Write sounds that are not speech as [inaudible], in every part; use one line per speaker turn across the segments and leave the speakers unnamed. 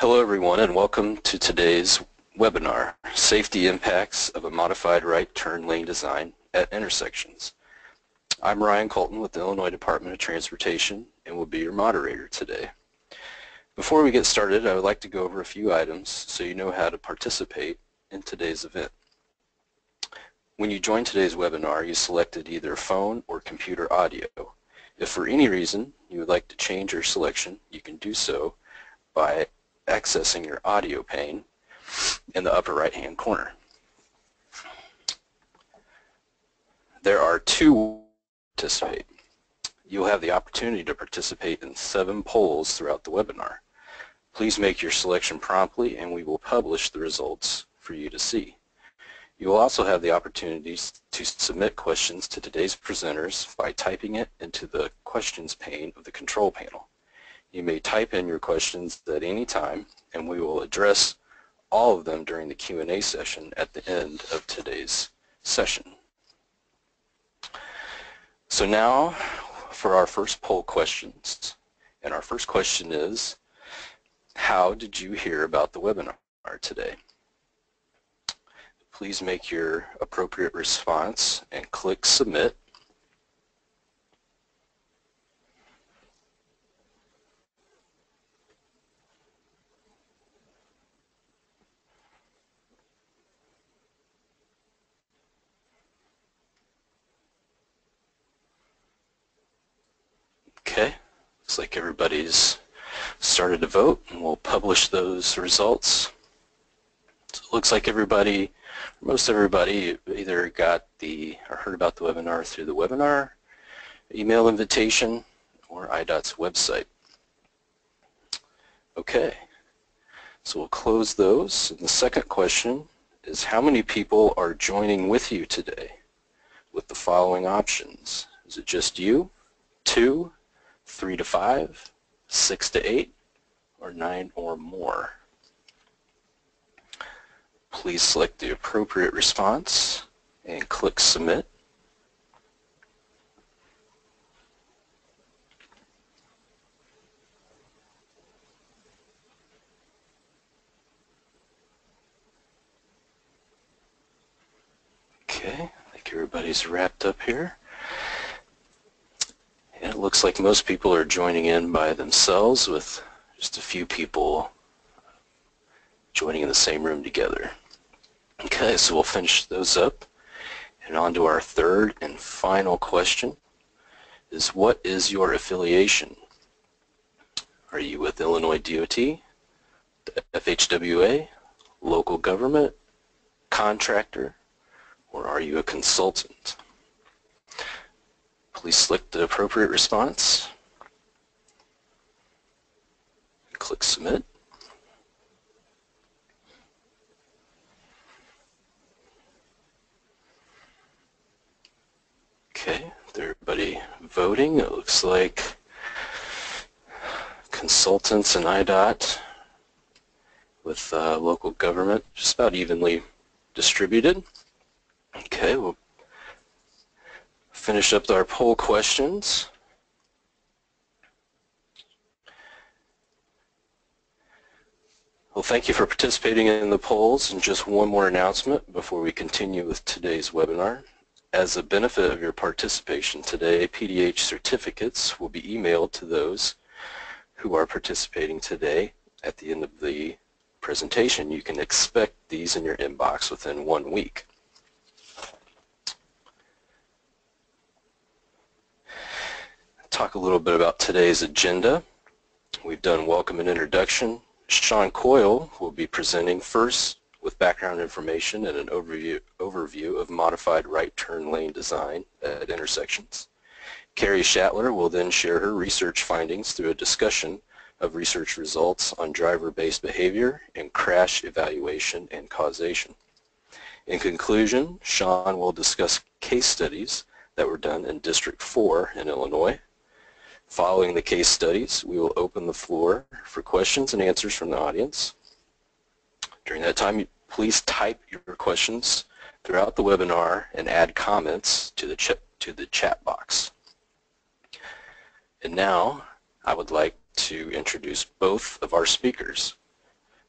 Hello everyone and welcome to today's webinar, Safety Impacts of a Modified Right Turn Lane Design at Intersections. I'm Ryan Colton with the Illinois Department of Transportation and will be your moderator today. Before we get started, I would like to go over a few items so you know how to participate in today's event. When you joined today's webinar, you selected either phone or computer audio. If for any reason you would like to change your selection, you can do so by accessing your audio pane in the upper right hand corner. There are two participate. You'll have the opportunity to participate in seven polls throughout the webinar. Please make your selection promptly and we will publish the results for you to see. You will also have the opportunity to submit questions to today's presenters by typing it into the questions pane of the control panel. You may type in your questions at any time and we will address all of them during the Q&A session at the end of today's session. So now for our first poll questions. And our first question is, how did you hear about the webinar today? please make your appropriate response and click Submit. Okay, looks like everybody's started to vote and we'll publish those results. So it looks like everybody most everybody either got the or heard about the webinar through the webinar, email invitation, or IDOT's website. Okay, so we'll close those. And the second question is how many people are joining with you today with the following options? Is it just you, two, three to five, six to eight, or nine or more? Please select the appropriate response and click Submit. Okay, I think everybody's wrapped up here. It looks like most people are joining in by themselves with just a few people joining in the same room together. Okay, so we'll finish those up. And on to our third and final question is what is your affiliation? Are you with Illinois DOT, the FHWA, local government, contractor, or are you a consultant? Please select the appropriate response. Click Submit. Okay, everybody voting. It looks like consultants and IDOT with uh, local government just about evenly distributed. Okay, we'll finish up our poll questions. Well, thank you for participating in the polls. And just one more announcement before we continue with today's webinar. As a benefit of your participation today, PDH certificates will be emailed to those who are participating today at the end of the presentation. You can expect these in your inbox within one week. Talk a little bit about today's agenda. We've done welcome and introduction. Sean Coyle will be presenting first with background information and an overview, overview of modified right turn lane design at intersections. Carrie Schattler will then share her research findings through a discussion of research results on driver-based behavior and crash evaluation and causation. In conclusion, Sean will discuss case studies that were done in District 4 in Illinois. Following the case studies, we will open the floor for questions and answers from the audience. During that time, please type your questions throughout the webinar and add comments to the, to the chat box. And now I would like to introduce both of our speakers.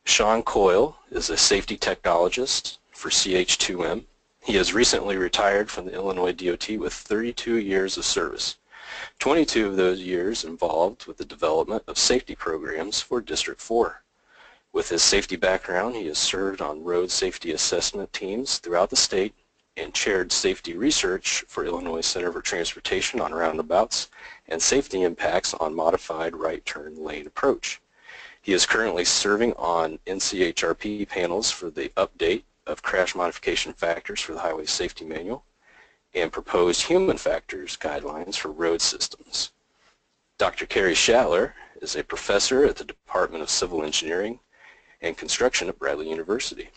Sean Coyle is a safety technologist for CH2M. He has recently retired from the Illinois DOT with 32 years of service. 22 of those years involved with the development of safety programs for District 4. With his safety background, he has served on road safety assessment teams throughout the state and chaired safety research for Illinois Center for Transportation on roundabouts and safety impacts on modified right turn lane approach. He is currently serving on NCHRP panels for the update of crash modification factors for the Highway Safety Manual and proposed human factors guidelines for road systems. Dr. Carrie Schattler is a professor at the Department of Civil Engineering and Construction at Bradley University.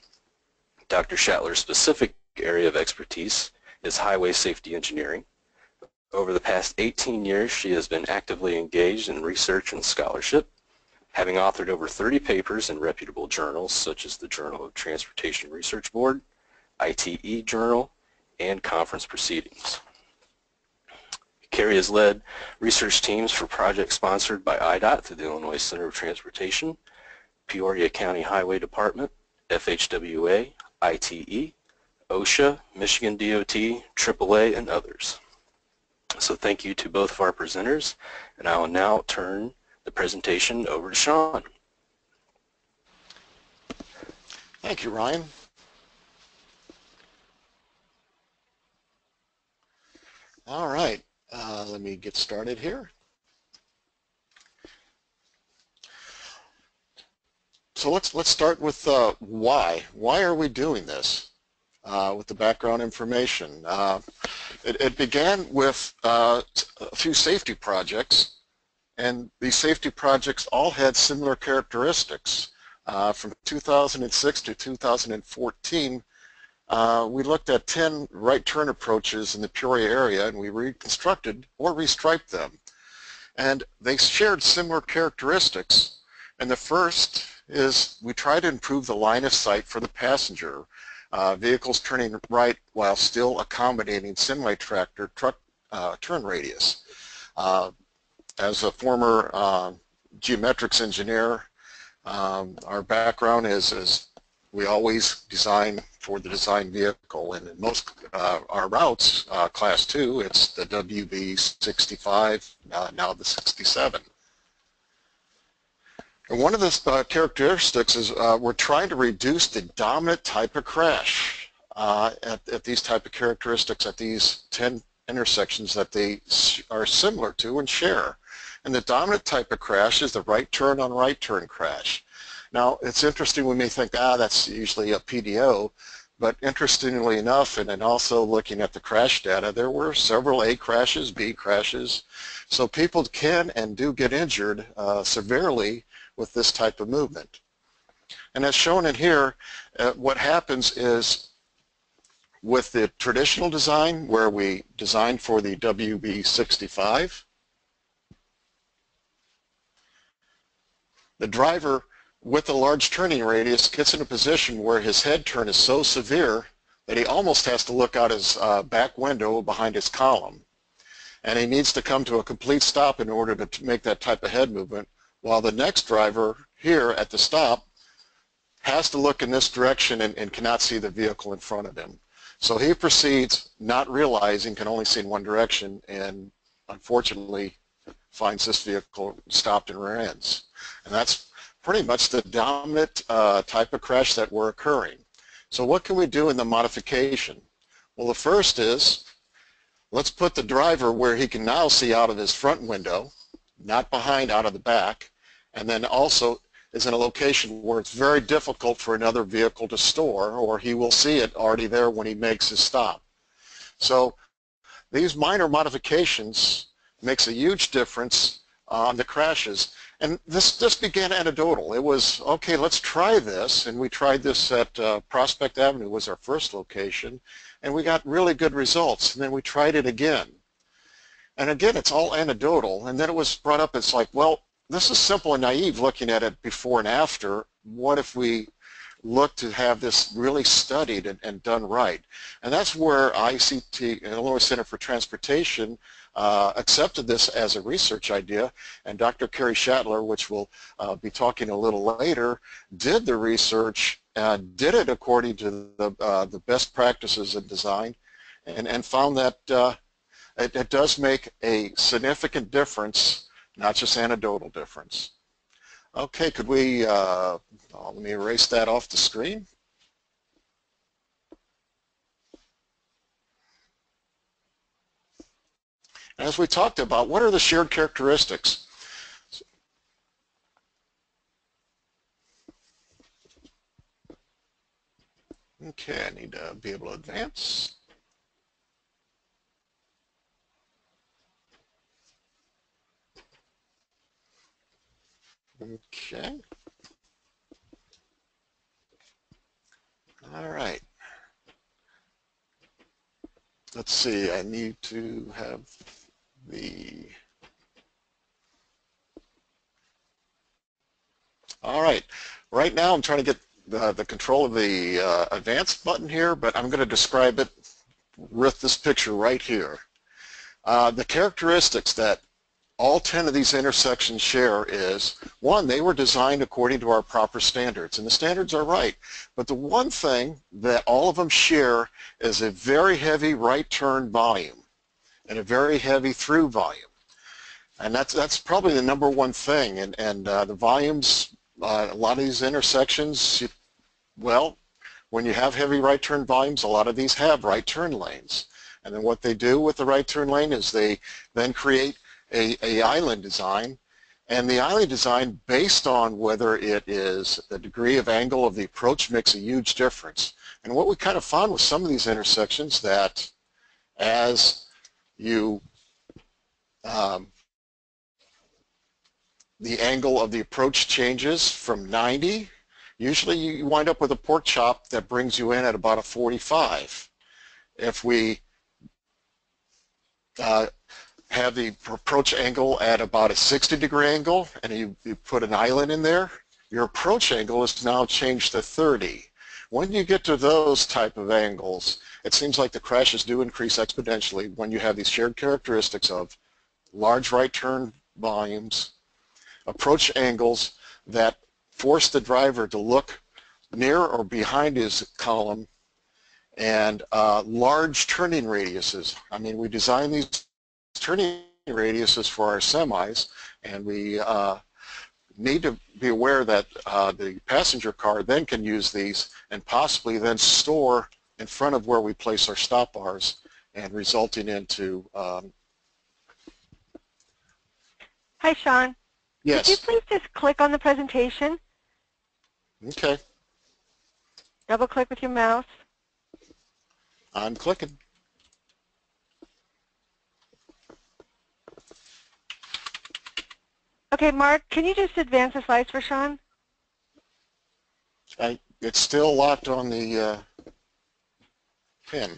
Dr. Schattler's specific area of expertise is highway safety engineering. Over the past 18 years, she has been actively engaged in research and scholarship, having authored over 30 papers in reputable journals such as the Journal of Transportation Research Board, ITE Journal, and conference proceedings. Carrie has led research teams for projects sponsored by IDOT through the Illinois Center of Transportation, Peoria County Highway Department, FHWA, ITE, OSHA, Michigan DOT, AAA, and others. So thank you to both of our presenters, and I will now turn the presentation over to Sean.
Thank you, Ryan. All right, uh, let me get started here. So let's let's start with uh, why. Why are we doing this? Uh, with the background information. Uh, it, it, began with uh, a few safety projects, and these safety projects all had similar characteristics. Uh, from 2006 to 2014, uh, we looked at 10 right turn approaches in the Peoria area, and we reconstructed or restriped them. And they shared similar characteristics. And the first is we try to improve the line of sight for the passenger uh, vehicles turning right while still accommodating semi-tractor truck uh, turn radius. Uh, as a former uh, geometrics engineer, um, our background is, is we always design for the design vehicle and in most uh, our routes, uh, class 2, it's the WB 65, now the 67. And one of the uh, characteristics is uh, we're trying to reduce the dominant type of crash uh, at, at, these type of characteristics at these 10 intersections that they are similar to and share. And the dominant type of crash is the right turn on right turn crash. Now, it's interesting we may think, ah, that's usually a PDO, but interestingly enough, and then also looking at the crash data, there were several A crashes, B crashes. So people can and do get injured uh, severely with this type of movement. And as shown in here, uh, what happens is with the traditional design where we designed for the WB65, the driver with a large turning radius gets in a position where his head turn is so severe that he almost has to look out his uh, back window behind his column. And he needs to come to a complete stop in order to make that type of head movement while the next driver here at the stop has to look in this direction and, and cannot see the vehicle in front of him. So he proceeds not realizing can only see in one direction and unfortunately finds this vehicle stopped and rear ends. And that's pretty much the dominant uh, type of crash that were occurring. So what can we do in the modification? Well, the first is let's put the driver where he can now see out of his front window, not behind out of the back, and then also is in a location where it's very difficult for another vehicle to store or he will see it already there when he makes his stop. So these minor modifications makes a huge difference on the crashes. And this, this began anecdotal. It was, okay, let's try this. And we tried this at uh, Prospect Avenue was our first location. And we got really good results. And then we tried it again. And again, it's all anecdotal. And then it was brought up, it's like, well, this is simple and naive looking at it before and after. What if we look to have this really studied and, and done right. And that's where ICT, Illinois Center for Transportation, uh, accepted this as a research idea, and Dr. Kerry Schattler, which we'll uh, be talking a little later, did the research, and did it according to the, uh, the best practices in design, and, and found that uh, it, it does make a significant difference, not just anecdotal difference. Okay, could we, uh, let me erase that off the screen. As we talked about, what are the shared characteristics? Okay, I need to be able to advance. Okay. All right. Let's see, I need to have the all right. Right now I'm trying to get the, the control of the uh, advanced button here but I'm going to describe it with this picture right here. Uh, the characteristics that all 10 of these intersections share is one they were designed according to our proper standards and the standards are right. But the one thing that all of them share is a very heavy right turn volume and a very heavy through volume. And that's that's probably the number one thing. And and uh, the volumes, uh, a lot of these intersections, you, well, when you have heavy right turn volumes, a lot of these have right turn lanes. And then what they do with the right turn lane is they then create a, a island design. And the island design, based on whether it is the degree of angle of the approach, makes a huge difference. And what we kind of found with some of these intersections that as you um, the angle of the approach changes from 90. Usually you wind up with a pork chop that brings you in at about a 45. If we uh, have the approach angle at about a 60 degree angle and you, you put an island in there, your approach angle is now changed to 30. When you get to those type of angles, it seems like the crashes do increase exponentially when you have these shared characteristics of large right turn volumes, approach angles that force the driver to look near or behind his column, and uh, large turning radiuses. I mean, we design these turning radiuses for our semis, and we uh, need to be aware that uh, the passenger car then can use these and possibly then store in front of where we place our stop bars and resulting into um,
Hi, Sean.
yes
Could you please just click on the presentation?
okay
Double click with your mouse.
I'm clicking
Okay, Mark, can you just advance the slides for Sean?
I, it's still locked on the uh, pin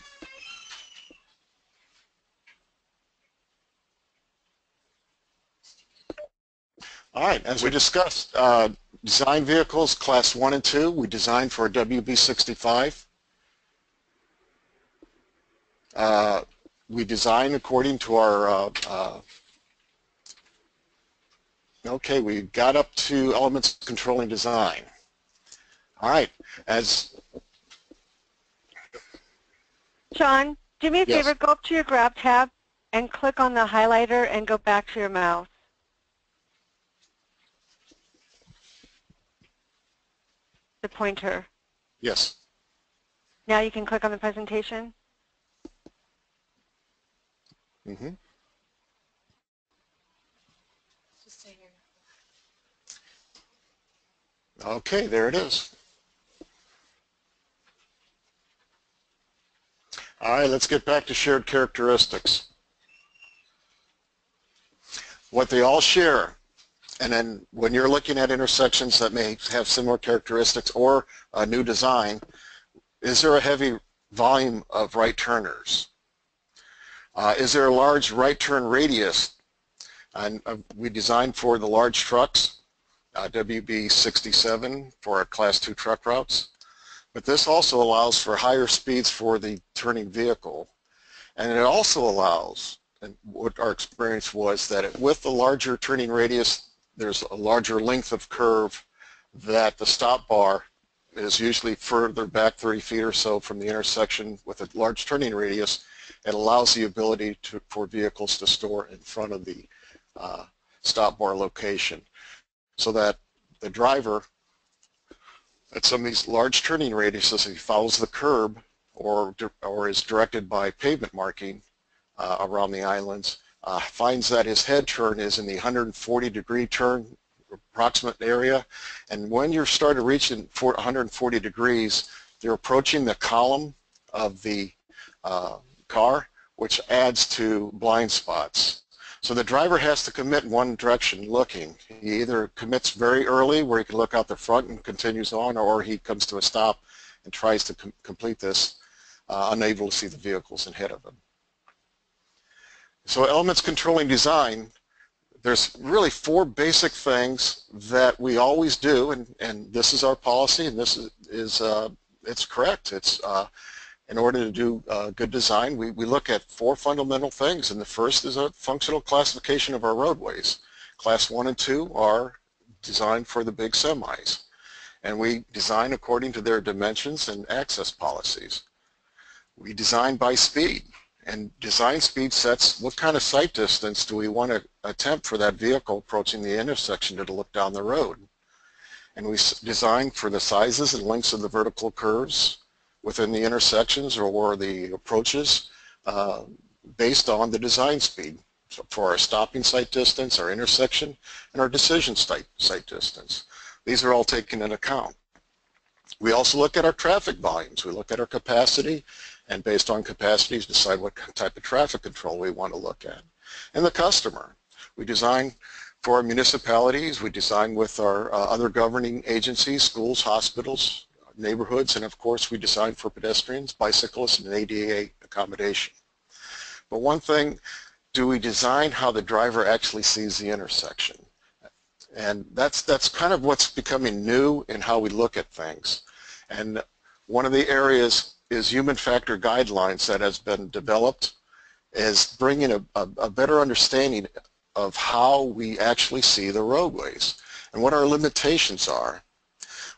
all right as we discussed uh, design vehicles class 1 and 2 we designed for a WB65 uh, we design according to our uh, uh, okay we got up to elements controlling design all right as
Sean, do me a
Yes.
favor, go up to your grab tab and click on the highlighter and go back to your mouse. The pointer.
yes
Now you can click on the presentation.
mm-hmm. Okay, there it is. All right, let's get back to shared characteristics. What they all share, and then when you're looking at intersections that may have similar characteristics or a new design, is there a heavy volume of right turners? Uh, is there a large right turn radius? And uh, we designed for the large trucks, uh, WB67 for our class 2 truck routes. But this also allows for higher speeds for the turning vehicle. And it also allows, and what our experience was, that it, with the larger turning radius, there's a larger length of curve that the stop bar is usually further back 30 feet or so from the intersection with a large turning radius. It allows the ability to, for vehicles to store in front of the uh, stop bar location so that the driver at some of these large turning radiuses, he follows the curb or, or is directed by pavement marking uh, around the islands, uh, finds that his head turn is in the 140 degree turn approximate area. And when you start reach 140 degrees, you're approaching the column of the uh, car, which adds to blind spots. So the driver has to commit one direction looking. He either commits very early where he can look out the front and continues on or he comes to a stop and tries to com complete this uh, unable to see the vehicles ahead of him. So elements controlling design, there's really four basic things that we always do and, and this is our policy and this is, is uh, it's correct. It's uh, in order to do uh, good design, we, we look at four fundamental things, and the first is a functional classification of our roadways. Class 1 and 2 are designed for the big semis, and we design according to their dimensions and access policies. We design by speed, and design speed sets what kind of sight distance do we want to attempt for that vehicle approaching the intersection to look down the road. And we design for the sizes and lengths of the vertical curves, within the intersections or the approaches uh, based on the design speed for our stopping sight distance, our intersection, and our decision sight, sight distance. These are all taken into account. We also look at our traffic volumes. We look at our capacity, and based on capacities, decide what type of traffic control we want to look at. And the customer. We design for our municipalities. We design with our uh, other governing agencies, schools, hospitals, neighborhoods, and of course we design for pedestrians, bicyclists, and ADA accommodation. But one thing, do we design how the driver actually sees the intersection? And that's, that's kind of what's becoming new in how we look at things. And one of the areas is human factor guidelines that has been developed is bringing a, a, a better understanding of how we actually see the roadways and what our limitations are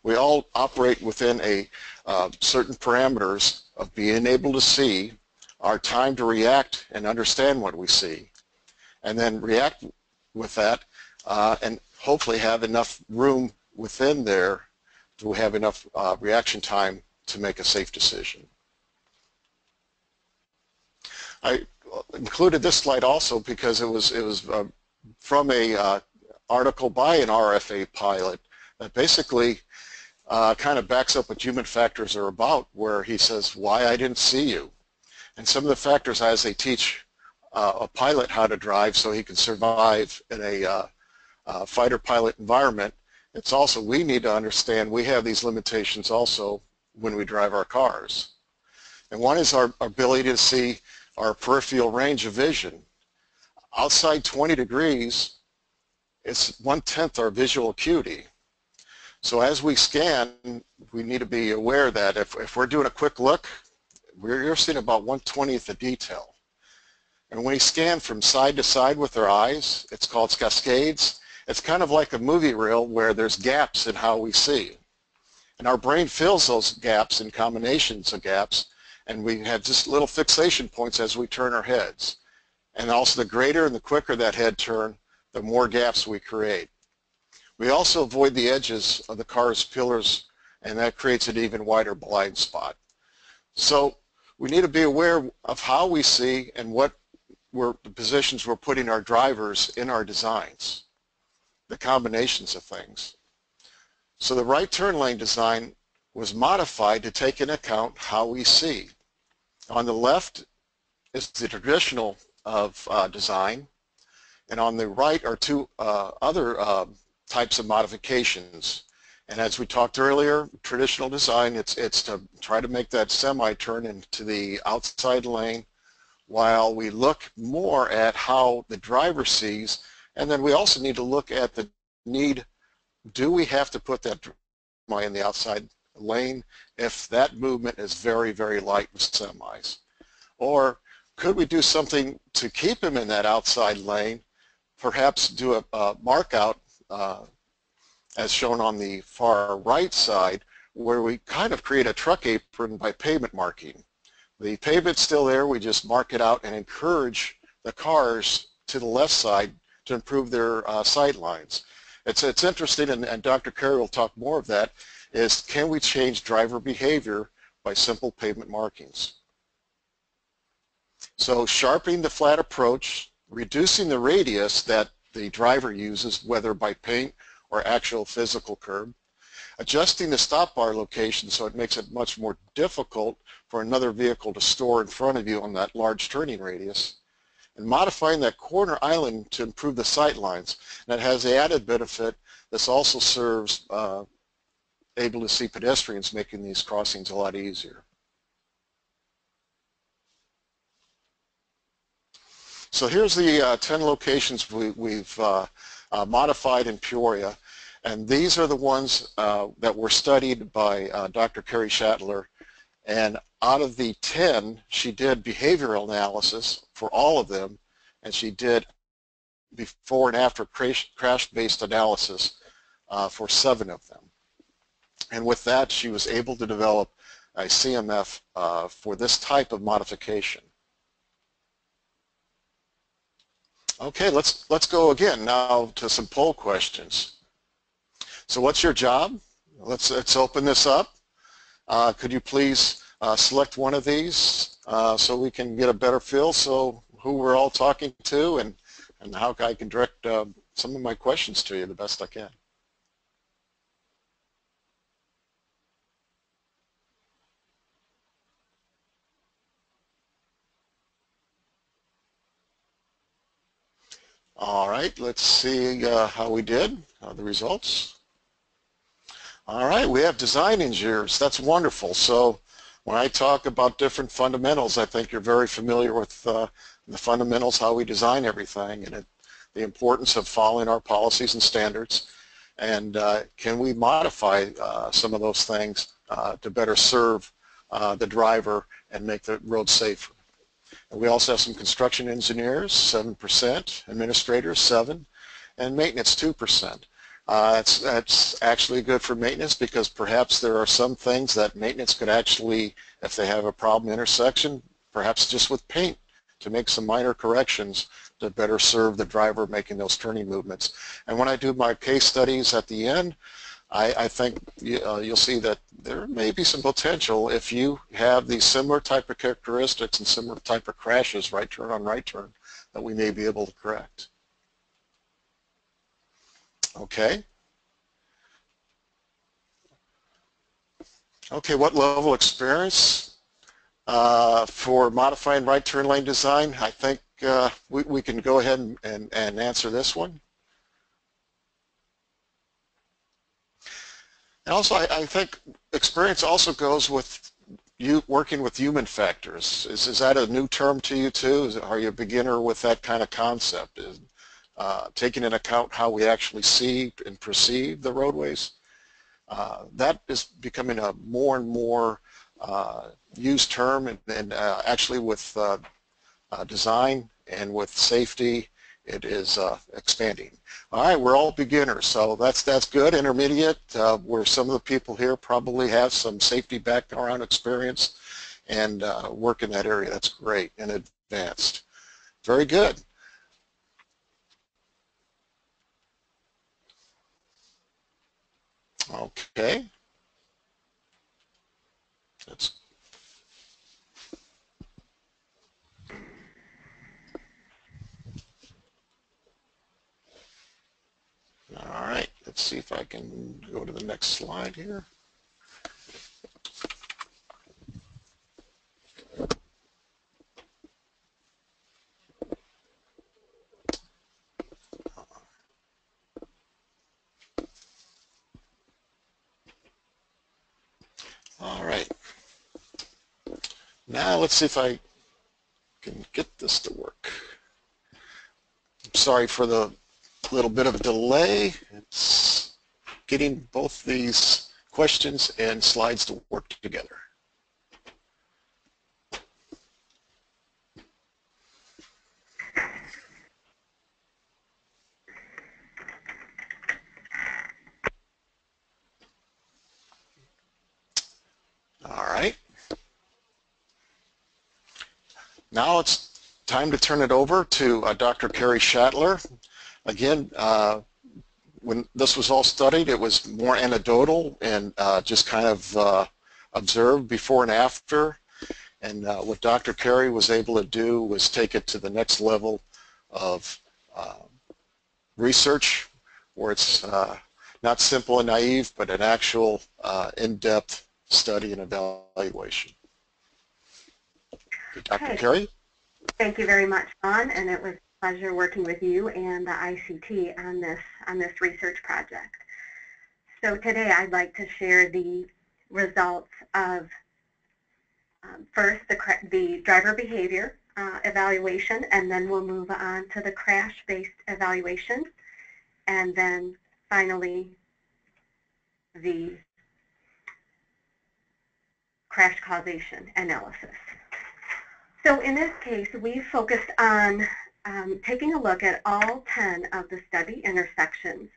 we all operate within a uh, certain parameters of being able to see our time to react and understand what we see and then react with that uh, and hopefully have enough room within there to have enough uh, reaction time to make a safe decision. I included this slide also because it was it was uh, from a uh, article by an RFA pilot that basically uh, kind of backs up what human factors are about where he says, why I didn't see you. And some of the factors as they teach uh, a pilot how to drive so he can survive in a uh, uh, fighter pilot environment, it's also we need to understand we have these limitations also when we drive our cars. And one is our ability to see our peripheral range of vision. Outside 20 degrees, it's one-tenth our visual acuity. So as we scan, we need to be aware that if, if we're doing a quick look, we're seeing about 1 20th the detail. And when we scan from side to side with our eyes, it's called saccades. It's kind of like a movie reel where there's gaps in how we see. And our brain fills those gaps in combinations of gaps, and we have just little fixation points as we turn our heads. And also the greater and the quicker that head turn, the more gaps we create. We also avoid the edges of the car's pillars and that creates an even wider blind spot. So we need to be aware of how we see and what we're, the positions we're putting our drivers in our designs, the combinations of things. So the right turn lane design was modified to take into account how we see. On the left is the traditional of uh, design, and on the right are two uh, other uh, types of modifications. And as we talked earlier, traditional design, it's, it's to try to make that semi turn into the outside lane while we look more at how the driver sees. And then we also need to look at the need, do we have to put that semi in the outside lane if that movement is very, very light with semis? Or could we do something to keep him in that outside lane, perhaps do a, a mark out uh, as shown on the far right side where we kind of create a truck apron by pavement marking. The pavement's still there, we just mark it out and encourage the cars to the left side to improve their uh, sight lines. It's, it's interesting, and, and Dr. Carey will talk more of that, is can we change driver behavior by simple pavement markings? So sharpening the flat approach, reducing the radius that the driver uses, whether by paint or actual physical curb, adjusting the stop bar location so it makes it much more difficult for another vehicle to store in front of you on that large turning radius, and modifying that corner island to improve the sight lines. And that has the added benefit, this also serves uh, able to see pedestrians making these crossings a lot easier. So here's the uh, 10 locations we, have uh, uh, modified in Peoria. And these are the ones uh, that were studied by uh, Dr. Carey Schattler. And out of the 10, she did behavioral analysis for all of them, and she did before and after crash-based analysis for seven of them. And with that, she was able to develop a CMF uh, for this type of modification. Okay, let's let's go again now to some poll questions. So what's your job? Let's let's open this up. Uh, could you please uh, select one of these uh, so we can get a better feel so who we're all talking to and and how I can direct uh, some of my questions to you the best I can. All right, let's see uh, how we did, uh, the results. All right, we have design engineers. That's wonderful. So when I talk about different fundamentals, I think you're very familiar with uh, the fundamentals, how we design everything, and it, the importance of following our policies and standards. And uh, can we modify uh, some of those things uh, to better serve the driver and make the road safer? We also have some construction engineers, 7%, administrators, 7 and maintenance, 2%. Uh, that's, that's actually good for maintenance because perhaps there are some things that maintenance could actually, if they have a problem intersection, perhaps just with paint to make some minor corrections to better serve the driver making those turning movements. And when I do my case studies at the end, I, I think you, uh, you'll see that there may be some potential if you have these similar type of characteristics and similar type of crashes, right turn on right turn, that we may be able to correct. Okay. Okay, what level experience uh, for modifying right turn lane design? I think uh, we, we can go ahead and, and, and answer this one. And also, I, I, think experience also goes with you working with human factors. Is, is that a new term to you too? Is, are you a beginner with that kind of concept? Is, uh, taking into account how we actually see and perceive the roadways? Uh, that is becoming a more and more uh, used term and, and uh, actually with uh, uh, design and with safety it is expanding. All right, we're all beginners, so that's that's good. Intermediate, uh, where some of the people here probably have some safety background experience and uh, work in that area. That's great and advanced. Very good. Okay. That's All right, let's see if I can go to the next slide here. All right. Now let's see if I can get this to work. I'm sorry for the little bit of a delay. It's getting both these questions and slides to work together. All right. Now it's time to turn it over to uh, Dr. Carrie Schattler. Again, uh, when this was all studied, it was more anecdotal and uh, just kind of uh, observed before and after. And uh, what Dr. Carey was able to do was take it to the next level of uh, research where it's not simple and naive, but an actual in-depth study and evaluation. Dr.
Okay.
Carey?
Thank you very much, Sean, and it was pleasure working with you and the ICT on this on this research project. So today I'd like to share the results of um, first the, the driver behavior uh, evaluation, and then we'll move on to the crash-based evaluation, and then finally the crash causation analysis. So in this case, we focused on um, taking a look at all 10 of the study intersections,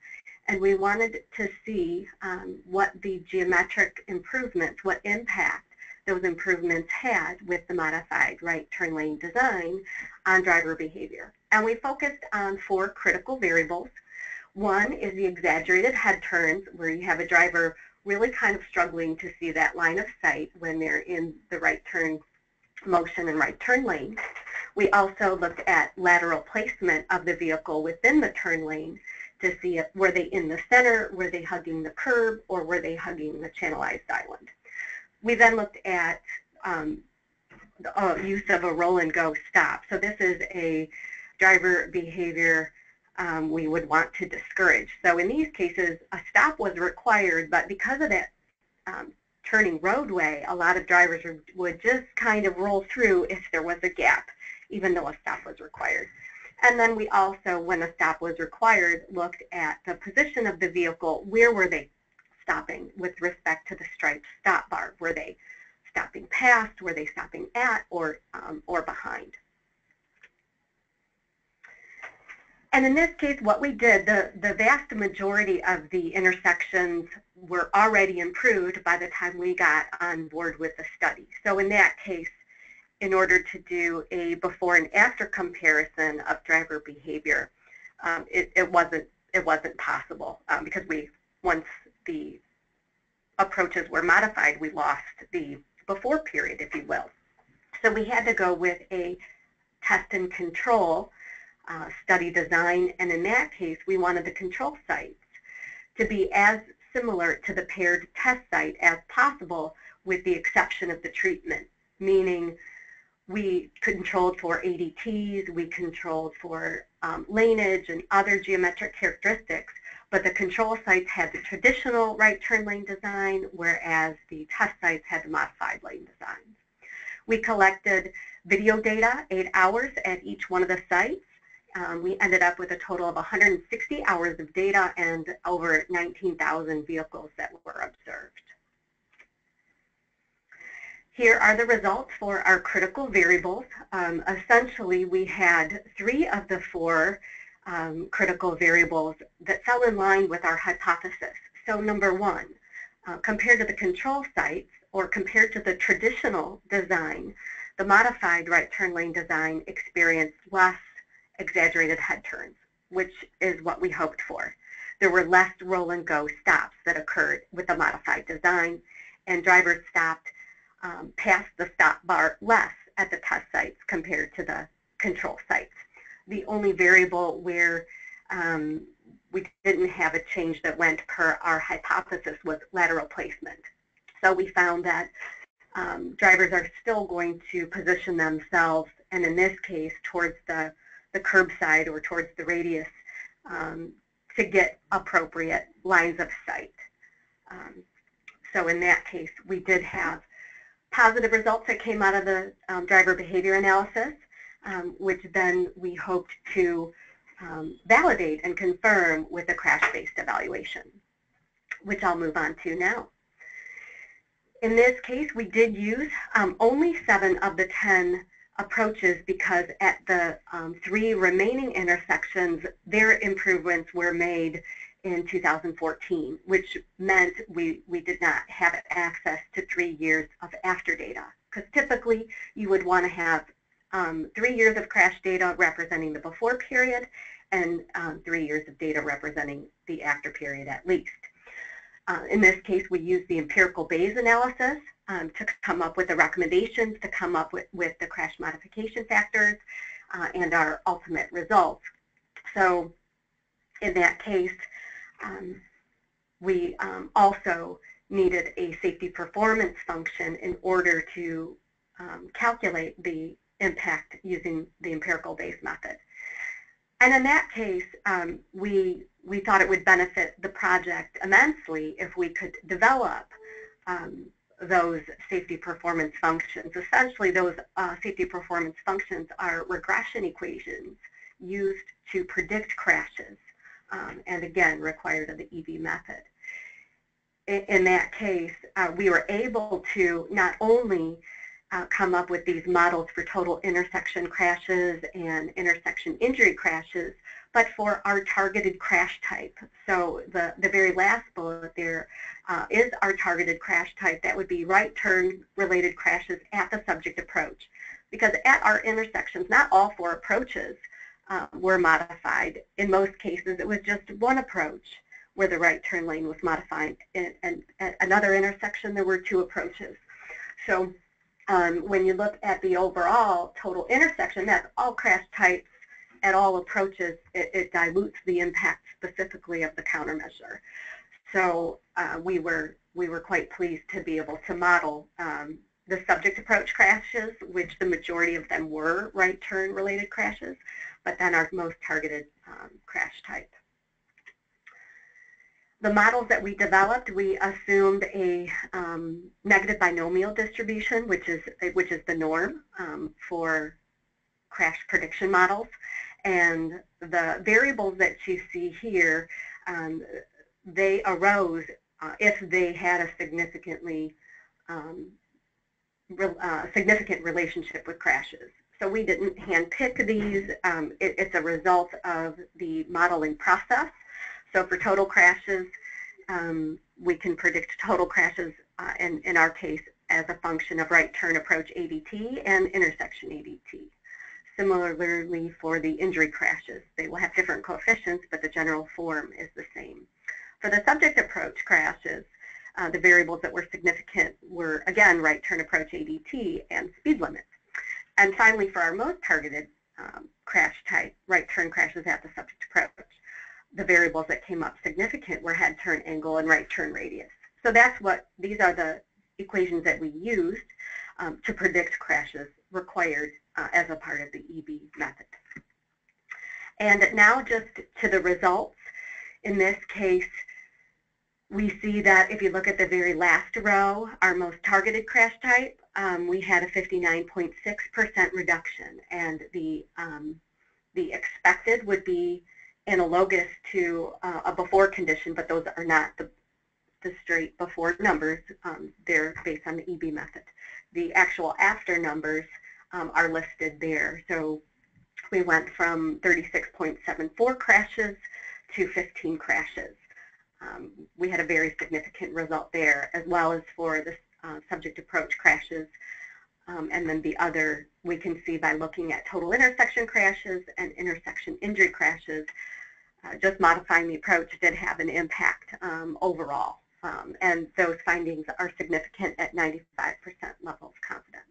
and we wanted to see um, what the geometric improvements, what impact those improvements had with the modified right turn lane design on driver behavior. And we focused on four critical variables. One is the exaggerated head turns, where you have a driver really kind of struggling to see that line of sight when they're in the right turn motion and right turn lane. We also looked at lateral placement of the vehicle within the turn lane to see if were they in the center, were they hugging the curb, or were they hugging the channelized island. We then looked at um, the uh, use of a roll and go stop. So this is a driver behavior um, we would want to discourage. So in these cases, a stop was required, but because of that um, turning roadway, a lot of drivers would just kind of roll through if there was a gap, even though a stop was required. And then we also, when a stop was required, looked at the position of the vehicle. Where were they stopping with respect to the striped stop bar? Were they stopping past? Were they stopping at or, um, or behind? And in this case, what we did, the, the vast majority of the intersections were already improved by the time we got on board with the study. So in that case, in order to do a before and after comparison of driver behavior, um, it, it, wasn't it wasn't possible um, because we once the approaches were modified, we lost the before period, if you will. So we had to go with a test and control uh, study design, and in that case, we wanted the control sites to be as similar to the paired test site as possible with the exception of the treatment, meaning we controlled for ADTs, we controlled for um, laneage and other geometric characteristics, but the control sites had the traditional right turn lane design, whereas the test sites had the modified lane designs. We collected video data, eight hours at each one of the sites, um, we ended up with a total of 160 hours of data and over 19,000 vehicles that were observed. Here are the results for our critical variables. Um, essentially, we had three of the four um, critical variables that fell in line with our hypothesis. So number one, uh, compared to the control sites or compared to the traditional design, the modified right turn lane design experienced less exaggerated head turns, which is what we hoped for. There were less roll and go stops that occurred with the modified design, and drivers stopped um, past the stop bar less at the test sites compared to the control sites. The only variable where um, we didn't have a change that went per our hypothesis was lateral placement. So we found that um, drivers are still going to position themselves, and in this case, towards the the curbside or towards the radius um, to get appropriate lines of sight. Um, so in that case, we did have positive results that came out of the um, driver behavior analysis, um, which then we hoped to um, validate and confirm with a crash-based evaluation, which I'll move on to now. in this case, we did use um, only seven of the 10 approaches because at the um, three remaining intersections, their improvements were made in 2014, which meant we, we did not have access to three years of after data. Because typically you would want to have um, three years of crash data representing the before period and um, three years of data representing the after period at least. Uh, in this case, we used the empirical Bayes analysis um, to come up with the recommendations, to come up with, with the crash modification factors, uh, and our ultimate results. So in that case, um, we um, also needed a safety performance function in order to um, calculate the impact using the empirical Bayes method. And in that case, um, we, we thought it would benefit the project immensely if we could develop um, those safety performance functions. Essentially, those uh, safety performance functions are regression equations used to predict crashes, um, and again, required of the EB method. In, in that case, uh, we were able to not only uh, come up with these models for total intersection crashes and intersection injury crashes, but for our targeted crash type. So the, the very last bullet there uh, is our targeted crash type. That would be right turn related crashes at the subject approach. Because at our intersections, not all four approaches uh, were modified. In most cases, it was just one approach where the right turn lane was modified. And, and at another intersection, there were two approaches. So um, when you look at the overall total intersection, that's all crash types at all approaches, it, it dilutes the impact specifically of the countermeasure. So uh, we were we were quite pleased to be able to model um, the subject approach crashes, which the majority of them were right turn related crashes, but then our most targeted um, crash type. The models that we developed, we assumed a um, negative binomial distribution, which is which is the norm um, for crash prediction models. And the variables that you see here, um, they arose uh, if they had a significantly um, uh, significant relationship with crashes. So we didn't handpick these. Um, it, it's a result of the modeling process. So for total crashes, um, we can predict total crashes uh, in, in our case as a function of right turn approach ADT and intersection ADT. Similarly for the injury crashes, they will have different coefficients, but the general form is the same. For the subject approach crashes, uh, the variables that were significant were, again, right turn approach ADT and speed limits. And finally, for our most targeted um, crash type, right turn crashes at the subject approach, the variables that came up significant were head turn angle and right turn radius. So that's what, these are the equations that we used um, to predict crashes required uh, as a part of the EB method. And now just to the results. In this case, we see that if you look at the very last row, our most targeted crash type, um, we had a 59.6% reduction. And the, um, the expected would be analogous to uh, a before condition, but those are not the, the straight before numbers. Um, they're based on the EB method. The actual after numbers um, are listed there. So we went from 36.74 crashes to 15 crashes. Um, we had a very significant result there, as well as for the uh, subject approach crashes. Um, and then the other, we can see by looking at total intersection crashes and intersection injury crashes, uh, just modifying the approach did have an impact um, overall. Um, and those findings are significant at 95% level of confidence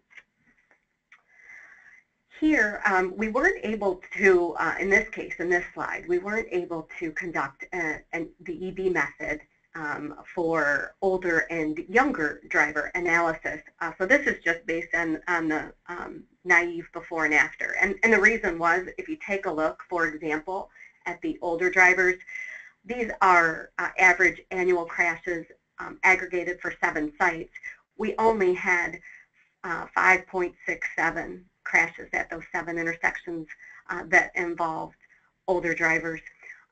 here, um, we weren't able to, uh, in this case, in this slide, we weren't able to conduct a, a, the EB method um, for older and younger driver analysis. Uh, so this is just based on, on the um, naive before and after. And, and the reason was, if you take a look, for example, at the older drivers, these are uh, average annual crashes um, aggregated for seven sites. We only had uh, 5.67 crashes at those seven intersections uh, that involved older drivers,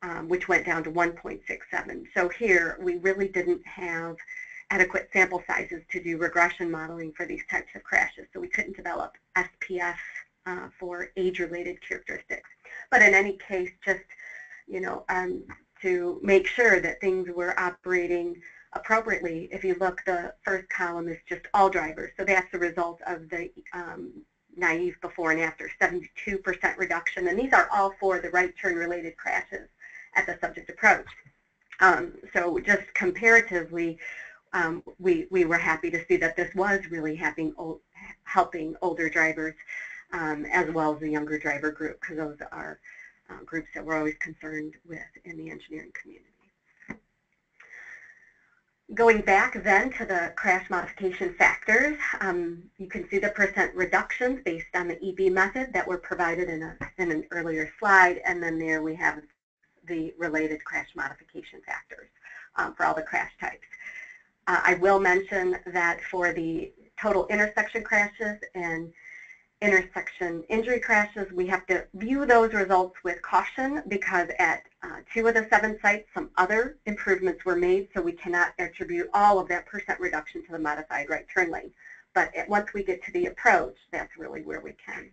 um, which went down to 1.67. So here we really didn't have adequate sample sizes to do regression modeling for these types of crashes. So we couldn't develop SPF uh, for age-related characteristics. But in any case, just you know, um, to make sure that things were operating appropriately. If you look, the first column is just all drivers. So that's the result of the um, naive before and after, 72% reduction. And these are all for the right turn related crashes at the subject approach. Um, so just comparatively, um, we, we were happy to see that this was really helping, old, helping older drivers um, as well as the younger driver group because those are uh, groups that we're always concerned with in the engineering community. Going back then to the crash modification factors, um, you can see the percent reductions based on the EB method that were provided in, a, in an earlier slide, and then there we have the related crash modification factors um, for all the crash types. Uh, I will mention that for the total intersection crashes and intersection injury crashes, we have to view those results with caution because at uh, two of the seven sites, some other improvements were made, so we cannot attribute all of that percent reduction to the modified right turn lane. But once we get to the approach, that's really where we can.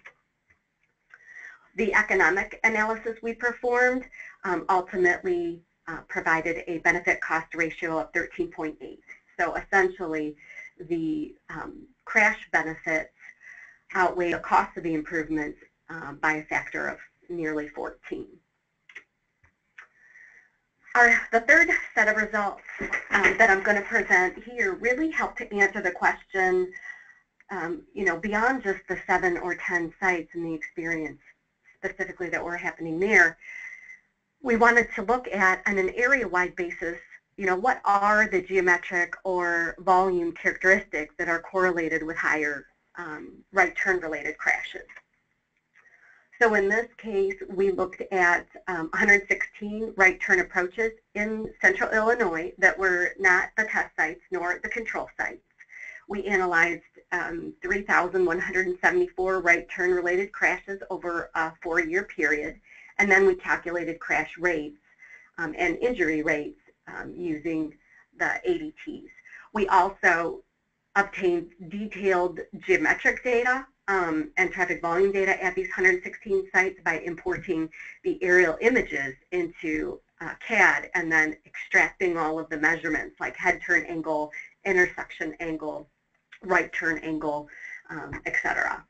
The economic analysis we performed um, ultimately uh, provided a benefit cost ratio of 13.8. So essentially, the um, crash benefits outweigh the cost of the improvements um, by a factor of nearly 14. Our, the third set of results um, that I'm going to present here really help to answer the question, um, you know, beyond just the seven or 10 sites and the experience specifically that were happening there. We wanted to look at, on an area-wide basis, you know, what are the geometric or volume characteristics that are correlated with higher um, right turn related crashes. So in this case, we looked at um, 116 right turn approaches in central Illinois that were not the test sites nor the control sites. We analyzed um, 3,174 right turn related crashes over a four-year period, and then we calculated crash rates um, and injury rates um, using the ADTs. We also obtained detailed geometric data um, and traffic volume data at these 116 sites by importing the aerial images into uh, CAD and then extracting all of the measurements like head turn angle, intersection angle, right turn angle, um, etc.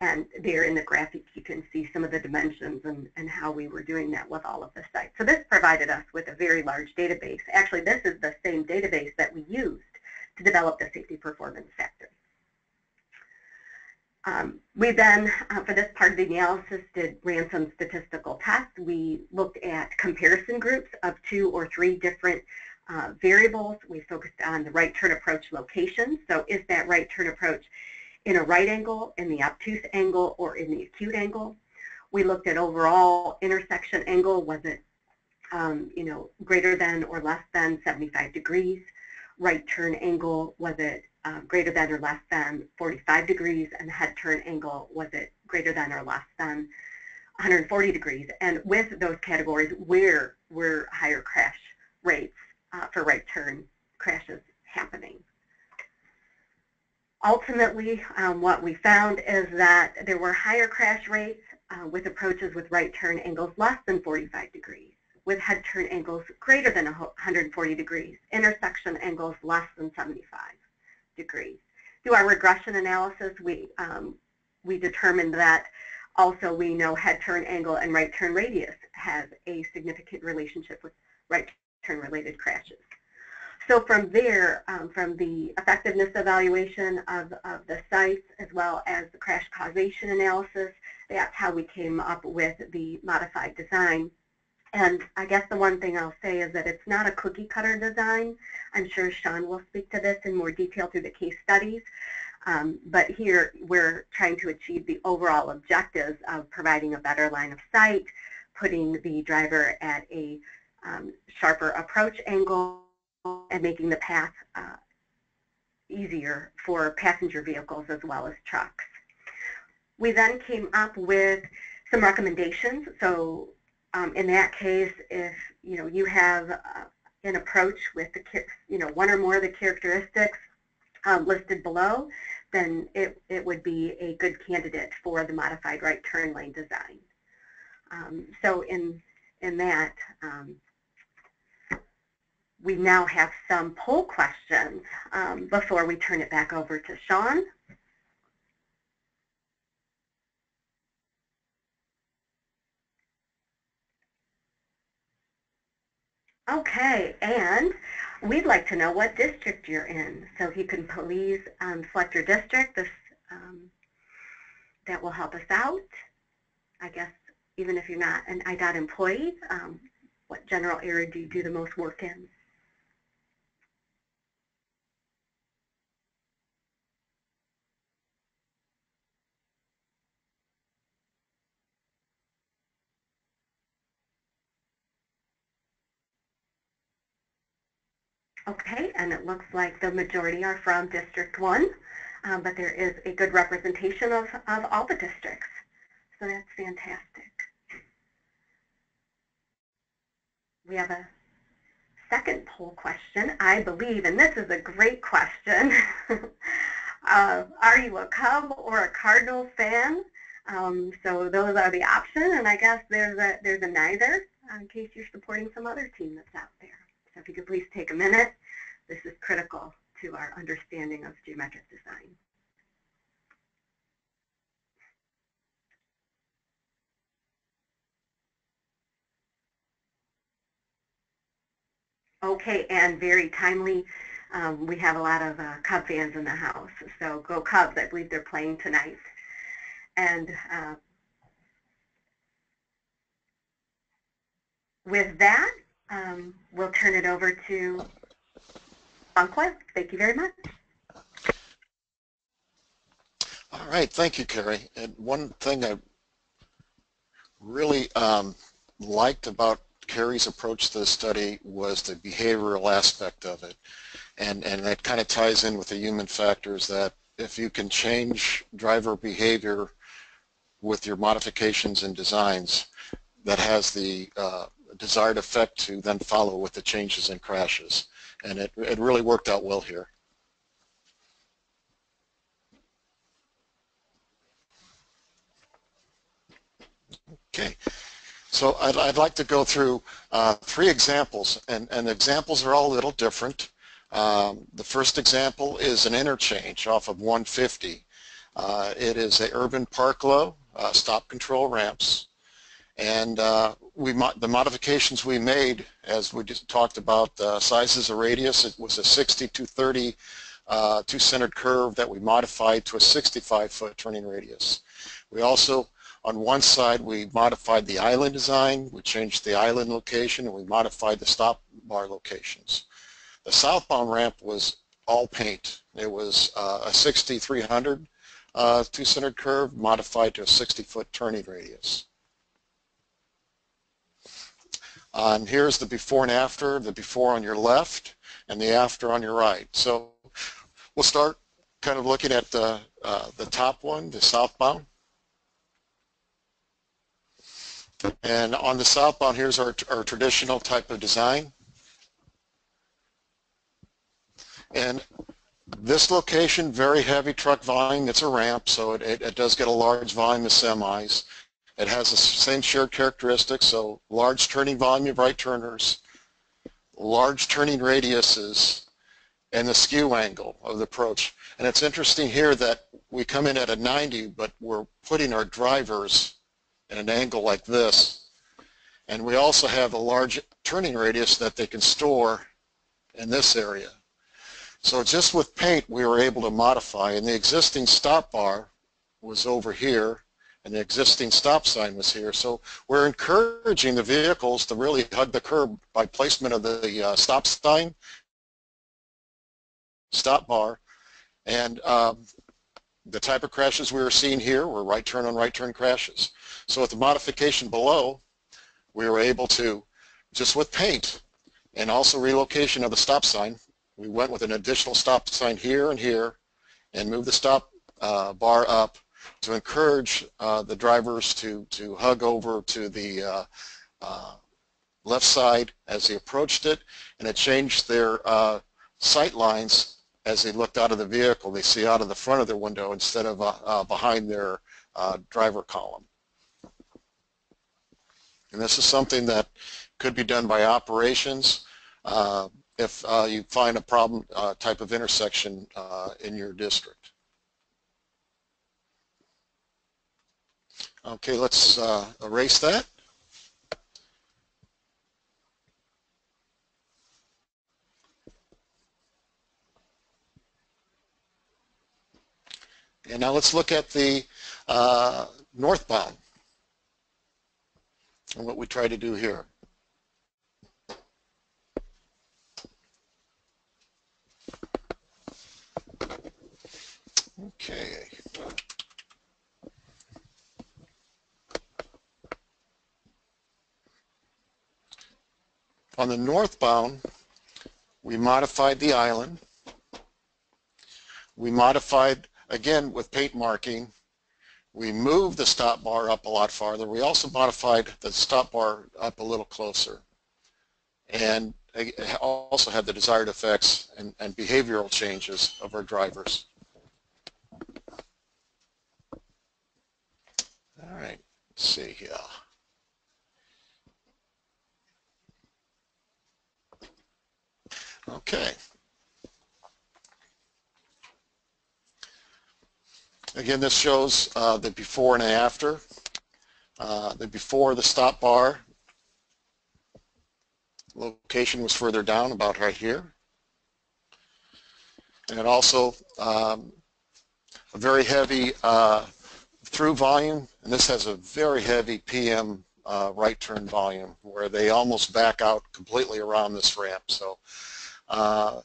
And there in the graphic you can see some of the dimensions and, and how we were doing that with all of the sites. So this provided us with a very large database. Actually, this is the same database that we used to develop the safety performance factors. Um, we then, uh, for this part of the analysis, did ran some statistical tests. We looked at comparison groups of two or three different uh, variables. We focused on the right turn approach location. So is that right turn approach in a right angle, in the obtuse angle, or in the acute angle? We looked at overall intersection angle. Was it, um, you know, greater than or less than 75 degrees? Right turn angle, was it uh, greater than or less than 45 degrees, and the head turn angle, was it greater than or less than 140 degrees. And with those categories, where were higher crash rates uh, for right turn crashes happening? Ultimately, um, what we found is that there were higher crash rates uh, with approaches with right turn angles less than 45 degrees with head turn angles greater than 140 degrees, intersection angles less than 75 degrees. Through our regression analysis, we, um, we determined that also we know head turn angle and right turn radius have a significant relationship with right turn related crashes. So from there, um, from the effectiveness evaluation of, of the sites as well as the crash causation analysis, that's how we came up with the modified design and I guess the one thing I'll say is that it's not a cookie cutter design. I'm sure Sean will speak to this in more detail through the case studies. Um, but here we're trying to achieve the overall objectives of providing a better line of sight, putting the driver at a um, sharper approach angle, and making the path uh, easier for passenger vehicles as well as trucks. We then came up with some recommendations. So um, in that case, if you know you have uh, an approach with the, you know, one or more of the characteristics um, listed below, then it, it would be a good candidate for the modified right turn lane design. Um, so in, in that, um, we now have some poll questions um, before we turn it back over to Sean. Okay, and we'd like to know what district you're in. So if you can please um, select your district, this, um, that will help us out. I guess even if you're not an IDOT employee, um, what general area do you do the most work in? Okay, and it looks like the majority are from District 1, um, but there is a good representation of, of all the districts. So that's fantastic. We have a second poll question, I believe, and this is a great question. [laughs] uh, are you a Cub or a Cardinals fan? Um, so those are the options, and I guess there's a, there's a neither in case you're supporting some other team that's out there. So if you could please take a minute, this is critical to our understanding of geometric design. Okay, and very timely, um, we have a lot of uh, Cub fans in the house. So go Cubs, I believe they're playing tonight. And uh, with that, um, we'll turn it over to Conquest. Thank you very much.
All right, thank you, Kerrie. And one thing I really um, liked about Kerrie's approach to the study was the behavioral aspect of it. And, and that kind of ties in with the human factors that if you can change driver behavior with your modifications and designs, that has the uh, desired effect to then follow with the changes and crashes. And it, it really worked out well here. Okay, so I'd, I'd like to go through uh, three examples, and, and the examples are all a little different. Um, the first example is an interchange off of 150. Uh, it is a urban parclo, uh, stop control ramps, and uh, we the modifications we made, as we just talked about, the sizes of radius, it was a 60 to 30 uh, two-centered curve that we modified to a 65-foot turning radius. We also on one side, we modified the island design, we changed the island location, and we modified the stop bar locations. The southbound ramp was all paint. It was uh, a 6300 uh, two-centered curve modified to a 60-foot turning radius. And here's the before and after, the before on your left and the after on your right. So we'll start kind of looking at the, uh, the top one, the southbound. And on the southbound, here's our, our traditional type of design. And this location, very heavy truck volume. It's a ramp, so it, it, it does get a large volume of semis. It has the same shared characteristics, so large turning volume of right turners, large turning radiuses, and the skew angle of the approach. And it's interesting here that we come in at a 90, but we're putting our drivers at an angle like this. And we also have a large turning radius that they can store in this area. So just with paint, we were able to modify, and the existing stop bar was over here, and the existing stop sign was here. So we're encouraging the vehicles to really hug the curb by placement of the uh, stop sign, stop bar, and um, the type of crashes we were seeing here were right turn on right turn crashes. So with the modification below, we were able to, just with paint and also relocation of the stop sign, we went with an additional stop sign here and here and moved the stop uh, bar up to encourage uh, the drivers to, to hug over to the uh, uh left side as they approached it, and it changed their uh, sight lines as they looked out of the vehicle. They see out of the front of their window instead of uh, behind their driver column. And this is something that could be done by operations if you find a problem type of intersection in your district. Okay, let's uh, erase that. And now let's look at the uh, northbound and what we try to do here. Okay. On the northbound, we modified the island. We modified, again, with paint marking, we moved the stop bar up a lot farther. We also modified the stop bar up a little closer. And also had the desired effects and, and behavioral changes of our drivers. All right, let's see here. Okay. Again, this shows uh, the before and after. Uh, the before the stop bar location was further down, about right here. And it also um, a very heavy uh, through volume, and this has a very heavy PM uh, right turn volume where they almost back out completely around this ramp. So a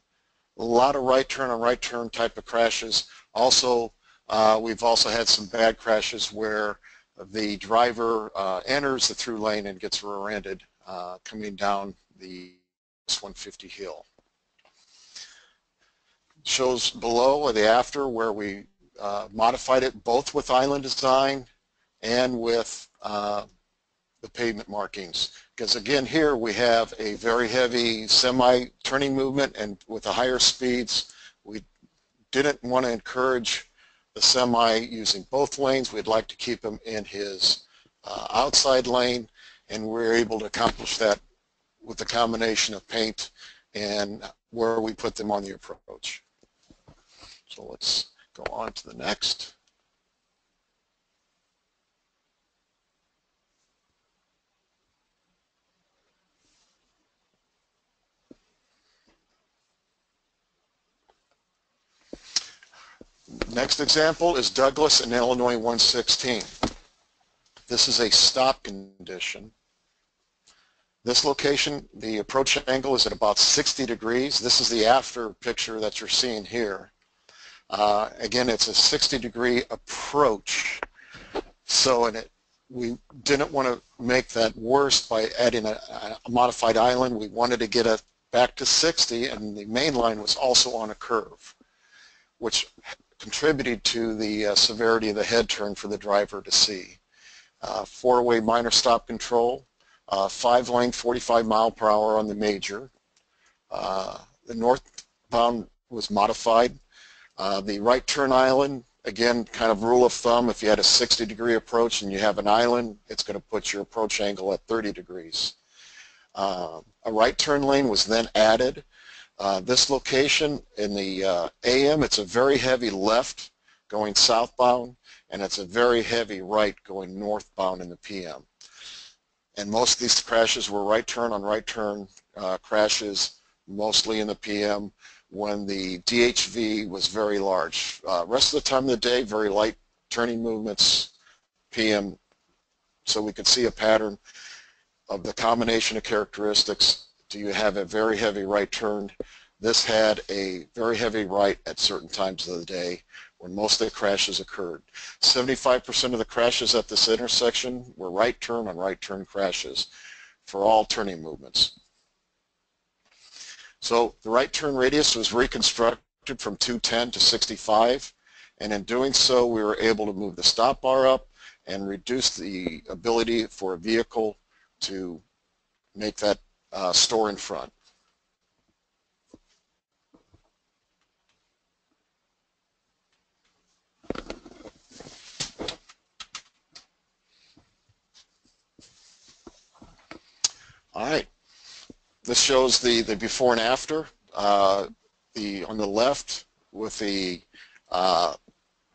lot of right turn on right turn type of crashes. Also, uh, we've also had some bad crashes where the driver uh, enters the through lane and gets rear-ended uh, coming down the 150 hill. Shows below or the after where we uh, modified it both with island design and with uh, the pavement markings. Because again here we have a very heavy semi turning movement and with the higher speeds we didn't want to encourage the semi using both lanes. We'd like to keep him in his uh, outside lane and we're able to accomplish that with the combination of paint and where we put them on the approach. So let's go on to the next. Next example is Douglas in Illinois 116. This is a stop condition. This location, the approach angle is at about 60 degrees. This is the after picture that you're seeing here. Uh, again, it's a 60 degree approach. So and it, we didn't want to make that worse by adding a, a modified island. We wanted to get it back to 60 and the main line was also on a curve, which contributed to the uh, severity of the head turn for the driver to see. Uh, Four-way minor stop control, uh, five lane 45 mile per hour on the major. Uh, the northbound was modified. Uh, the right turn island, again, kind of rule of thumb, if you had a 60 degree approach and you have an island, it's going to put your approach angle at 30 degrees. A right turn lane was then added. Uh, this location in the uh, AM, it's a very heavy left going southbound, and it's a very heavy right going northbound in the PM. And most of these crashes were right turn on right turn uh, crashes, mostly in the PM when the DHV was very large. Uh, rest of the time of the day, very light turning movements, PM, so we could see a pattern of the combination of characteristics you have a very heavy right turn? This had a very heavy right at certain times of the day when most of the crashes occurred. 75% of the crashes at this intersection were right turn and right turn crashes for all turning movements. So the right turn radius was reconstructed from 210 to 65 and in doing so we were able to move the stop bar up and reduce the ability for a vehicle to make that uh, store in front. All right. This shows the, the before and after. Uh, the on the left with the uh,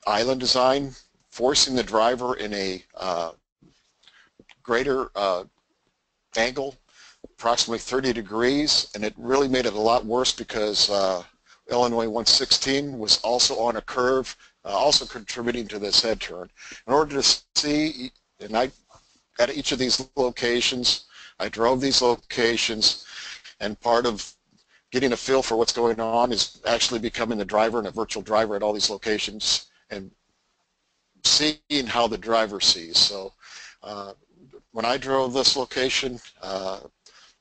island design, forcing the driver in a uh, greater uh, angle, approximately 30 degrees, and it really made it a lot worse because uh, Illinois 116 was also on a curve, uh, also contributing to this head turn. In order to see, and I, at each of these locations, I drove these locations, and part of getting a feel for what's going on is actually becoming the driver and a virtual driver at all these locations and seeing how the driver sees. So uh, when I drove this location, uh,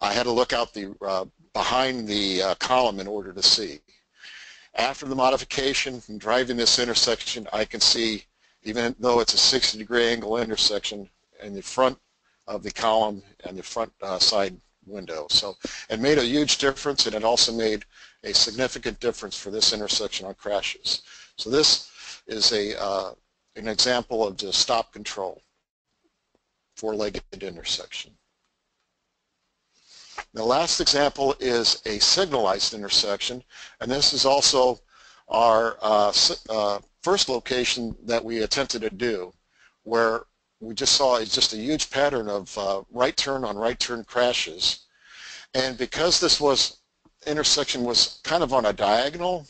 I had to look out the uh, behind the uh, column in order to see. After the modification and driving this intersection, I can see, even though it's a 60 degree angle intersection, in the front of the column and the front uh, side window. So it made a huge difference and it also made a significant difference for this intersection on crashes. So this is a uh, an example of the stop control four-legged intersection. The last example is a signalized intersection and this is also our uh, uh, first location that we attempted to do where we just saw is just a huge pattern of uh, right turn on right turn crashes. And because this was intersection was kind of on a diagonal,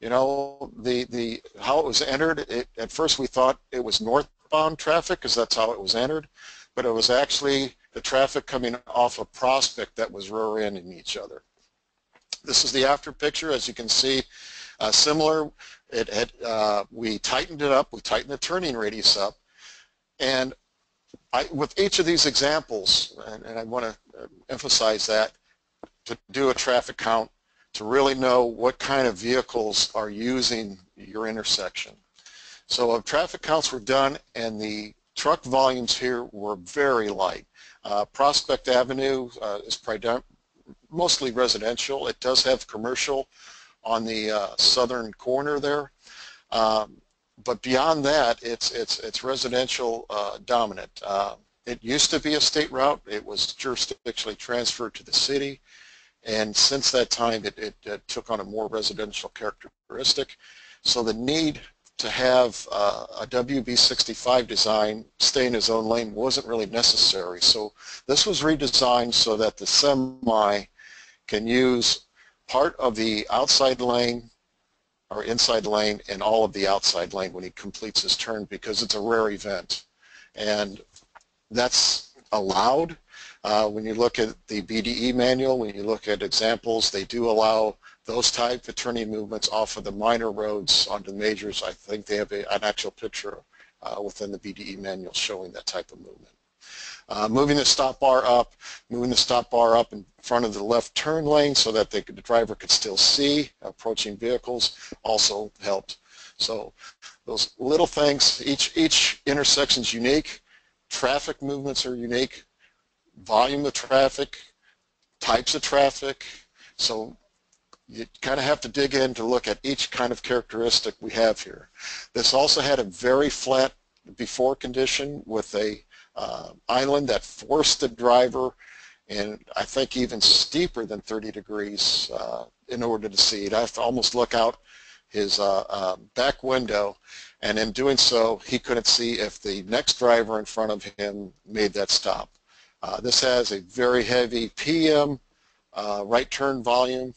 you know, the, the how it was entered, it, at first we thought it was northbound traffic because that's how it was entered, but it was actually the traffic coming off a prospect that was rear-ending each other. This is the after picture, as you can see, uh, similar. It had, uh, we tightened it up, we tightened the turning radius up, and I, with each of these examples, and, and I want to emphasize that, to do a traffic count to really know what kind of vehicles are using your intersection. So uh, traffic counts were done and the truck volumes here were very light. Uh, Prospect Avenue uh, is mostly residential. It does have commercial on the uh, southern corner there. Um, but beyond that, it's it's it's residential uh, dominant. Uh, it used to be a state route. It was jurisdictionally transferred to the city, and since that time, it, it, it took on a more residential characteristic. So the need to have uh, a WB65 design stay in his own lane wasn't really necessary. So this was redesigned so that the semi can use part of the outside lane or inside lane and all of the outside lane when he completes his turn because it's a rare event. And that's allowed. Uh, when you look at the BDE manual, when you look at examples, they do allow those type of turning movements off of the minor roads onto the majors. I think they have a, an actual picture uh, within the BDE manual showing that type of movement. Uh, moving the stop bar up, moving the stop bar up in front of the left turn lane so that they, the driver could still see approaching vehicles also helped. So those little things, each, each intersection is unique, traffic movements are unique, volume of traffic, types of traffic, so you kind of have to dig in to look at each kind of characteristic we have here. This also had a very flat before condition with a uh, island that forced the driver and I think even steeper than 30 degrees uh, in order to see it. I have to almost look out his uh, uh, back window and in doing so he couldn't see if the next driver in front of him made that stop. Uh, this has a very heavy PM uh, right turn volume.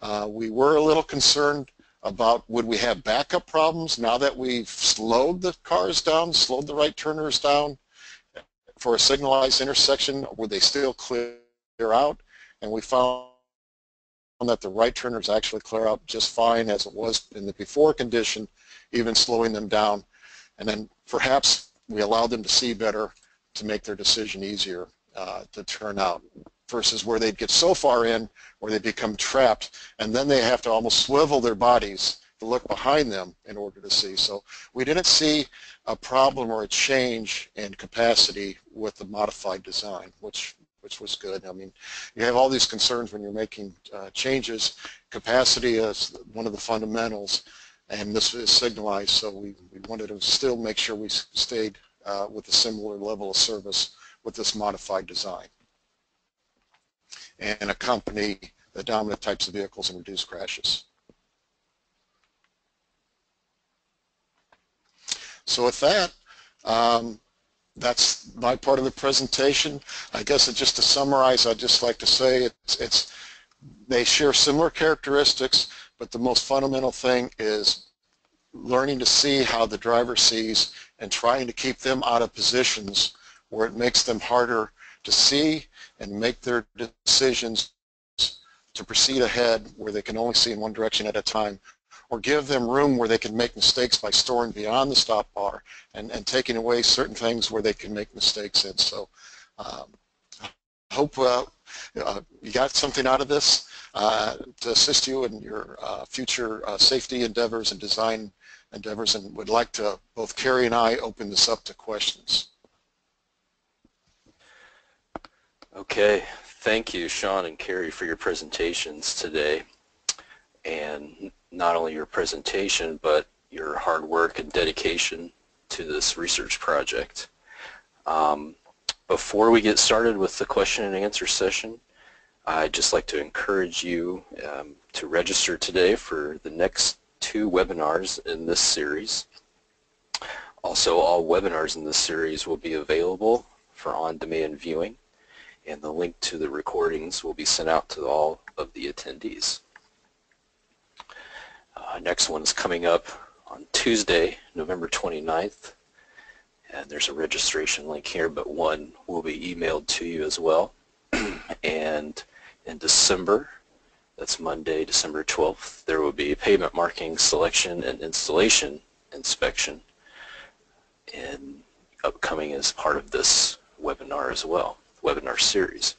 Uh, we were a little concerned about would we have backup problems now that we've slowed the cars down, slowed the right turners down for a signalized intersection, would they still clear out? And we found that the right turners actually clear out just fine as it was in the before condition, even slowing them down. And then perhaps we allowed them to see better to make their decision easier uh, to turn out versus where they'd get so far in where they become trapped and then they have to almost swivel their bodies to look behind them in order to see. So we didn't see a problem or a change in capacity with the modified design, which which was good. I mean, you have all these concerns when you're making uh, changes. Capacity is one of the fundamentals, and this is signalized, so we, we wanted to still make sure we stayed uh, with a similar level of service with this modified design and accompany the dominant types of vehicles and reduce crashes. So with that, um, that's my part of the presentation. I guess just to summarize, I'd just like to say it's, it's they share similar characteristics, but the most fundamental thing is learning to see how the driver sees and trying to keep them out of positions where it makes them harder to see and make their decisions to proceed ahead where they can only see in one direction at a time or give them room where they can make mistakes by storing beyond the stop bar and, and taking away certain things where they can make mistakes in. So um, hope uh, uh, you got something out of this uh, to assist you in your uh, future uh, safety endeavors and design endeavors and would like to, both Kerrie and I, open this up to questions.
Okay, thank you, Sean and Kerrie, for your presentations today. And not only your presentation, but your hard work and dedication to this research project. Um, before we get started with the question and answer session, I'd just like to encourage you um, to register today for the next two webinars in this series. Also, all webinars in this series will be available for on-demand viewing, and the link to the recordings will be sent out to all of the attendees. Uh, next one is coming up on Tuesday, November 29th, and there's a registration link here, but one will be emailed to you as well. [clears throat] and in December, that's Monday, December 12th, there will be a pavement marking selection and installation inspection and upcoming as part of this webinar as well, webinar series.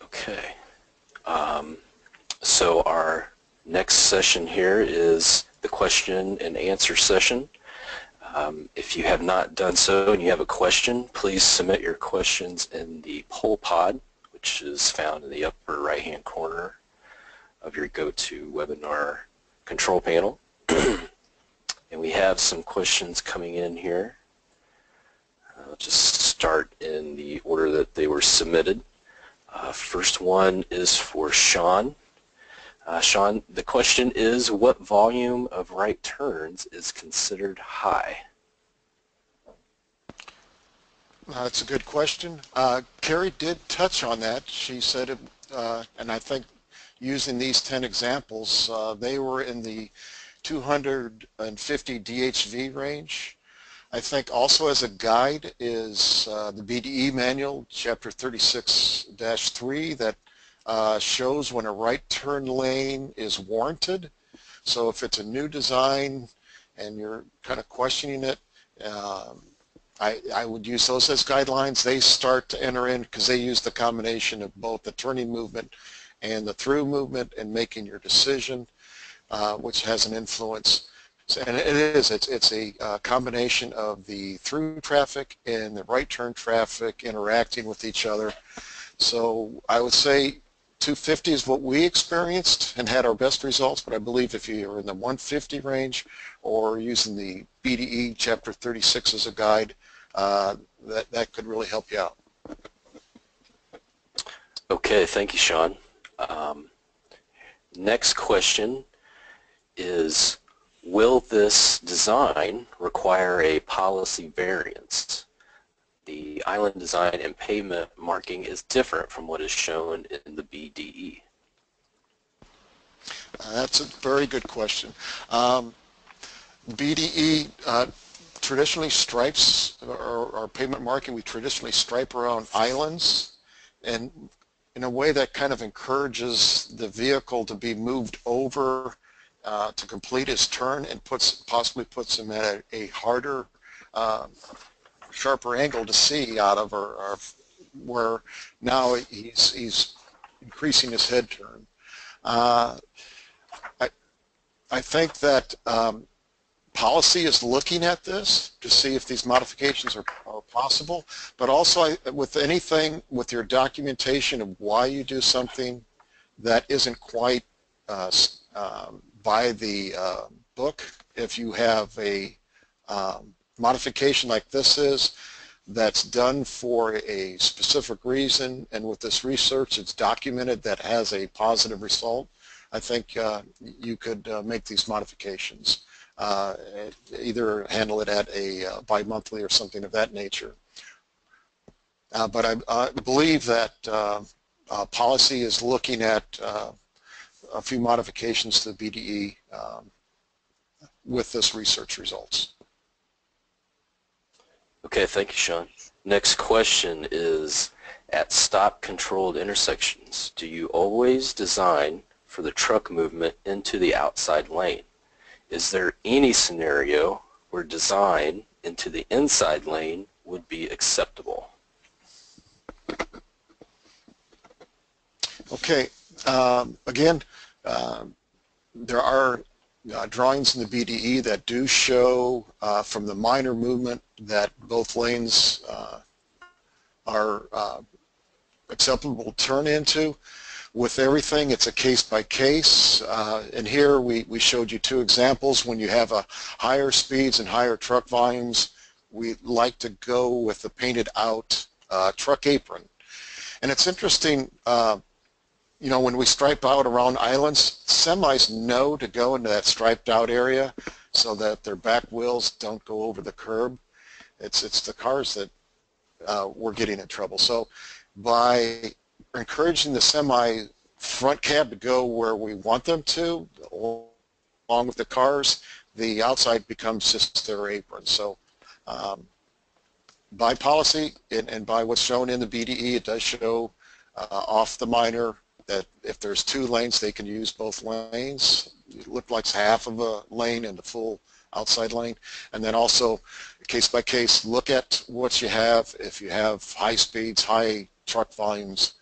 Okay. Um, so our next session here is the question and answer session. Um, if you have not done so and you have a question, please submit your questions in the poll pod, which is found in the upper right-hand corner of your GoToWebinar control panel. [clears throat] and we have some questions coming in here. I'll just start in the order that they were submitted. Uh, first one is for Sean. Uh, Sean, the question is, what volume of right turns is considered high?
Uh, that's a good question. Uh, Kerrie did touch on that. She said, it, uh, and I think using these 10 examples, uh, they were in the 250 DHV range. I think also as a guide is uh, the BDE manual, chapter 36-3, that uh, shows when a right turn lane is warranted. So if it's a new design and you're kind of questioning it, um, I, I would use those as guidelines. They start to enter in because they use the combination of both the turning movement and the through movement in making your decision, uh, which has an influence and it is, it's, it's a uh, combination of the through traffic and the right turn traffic interacting with each other. So I would say 250 is what we experienced and had our best results, but I believe if you're in the 150 range or using the BDE chapter 36 as a guide, uh, that, that could really help you out.
Okay, thank you, Sean. Um, next question is will this design require a policy variance? The island design and pavement marking is different from what is shown in the BDE.
Uh, that's a very good question. Um, BDE uh, traditionally stripes our, our pavement marking. We traditionally stripe around islands and in a way that kind of encourages the vehicle to be moved over uh, to complete his turn and puts possibly puts him at a, a harder, uh, sharper angle to see out of, or, or, where now he's he's increasing his head turn. Uh, I I think that um, policy is looking at this to see if these modifications are, are possible, but also I, with anything, with your documentation of why you do something that isn't quite uh, um, by the uh, book, if you have a um, modification like this is, that's done for a specific reason, and with this research it's documented that has a positive result, I think uh, you could uh, make these modifications. Uh, either handle it at a uh, bi-monthly or something of that nature. Uh, but I, I, believe that uh, policy is looking at a few modifications to the BDE um, with this research results.
Okay, thank you, Sean. Next question is, at stop-controlled intersections, do you always design for the truck movement into the outside lane? Is there any scenario where design into the inside lane would be acceptable?
Okay, um, again, there are uh, drawings in the BDE that do show uh, from the minor movement that both lanes uh, are uh, acceptable turn into. With everything, it's a case by case. Uh, and here we, we showed you two examples. When you have a higher speeds and higher truck volumes, we like to go with the painted out uh, truck apron. And it's interesting, you know, when we stripe out around islands, semis know to go into that striped out area so that their back wheels don't go over the curb. It's, it's the cars that uh, we're getting in trouble. So by encouraging the semi front cab to go where we want them to, along with the cars, the outside becomes just their apron. So um, by policy and, and, by what's shown in the BDE, it does show uh, off the minor that if there's two lanes, they can use both lanes. It looked like half of a lane and the full outside lane. And then also, case by case, look at what you have. If you have high speeds, high truck volumes,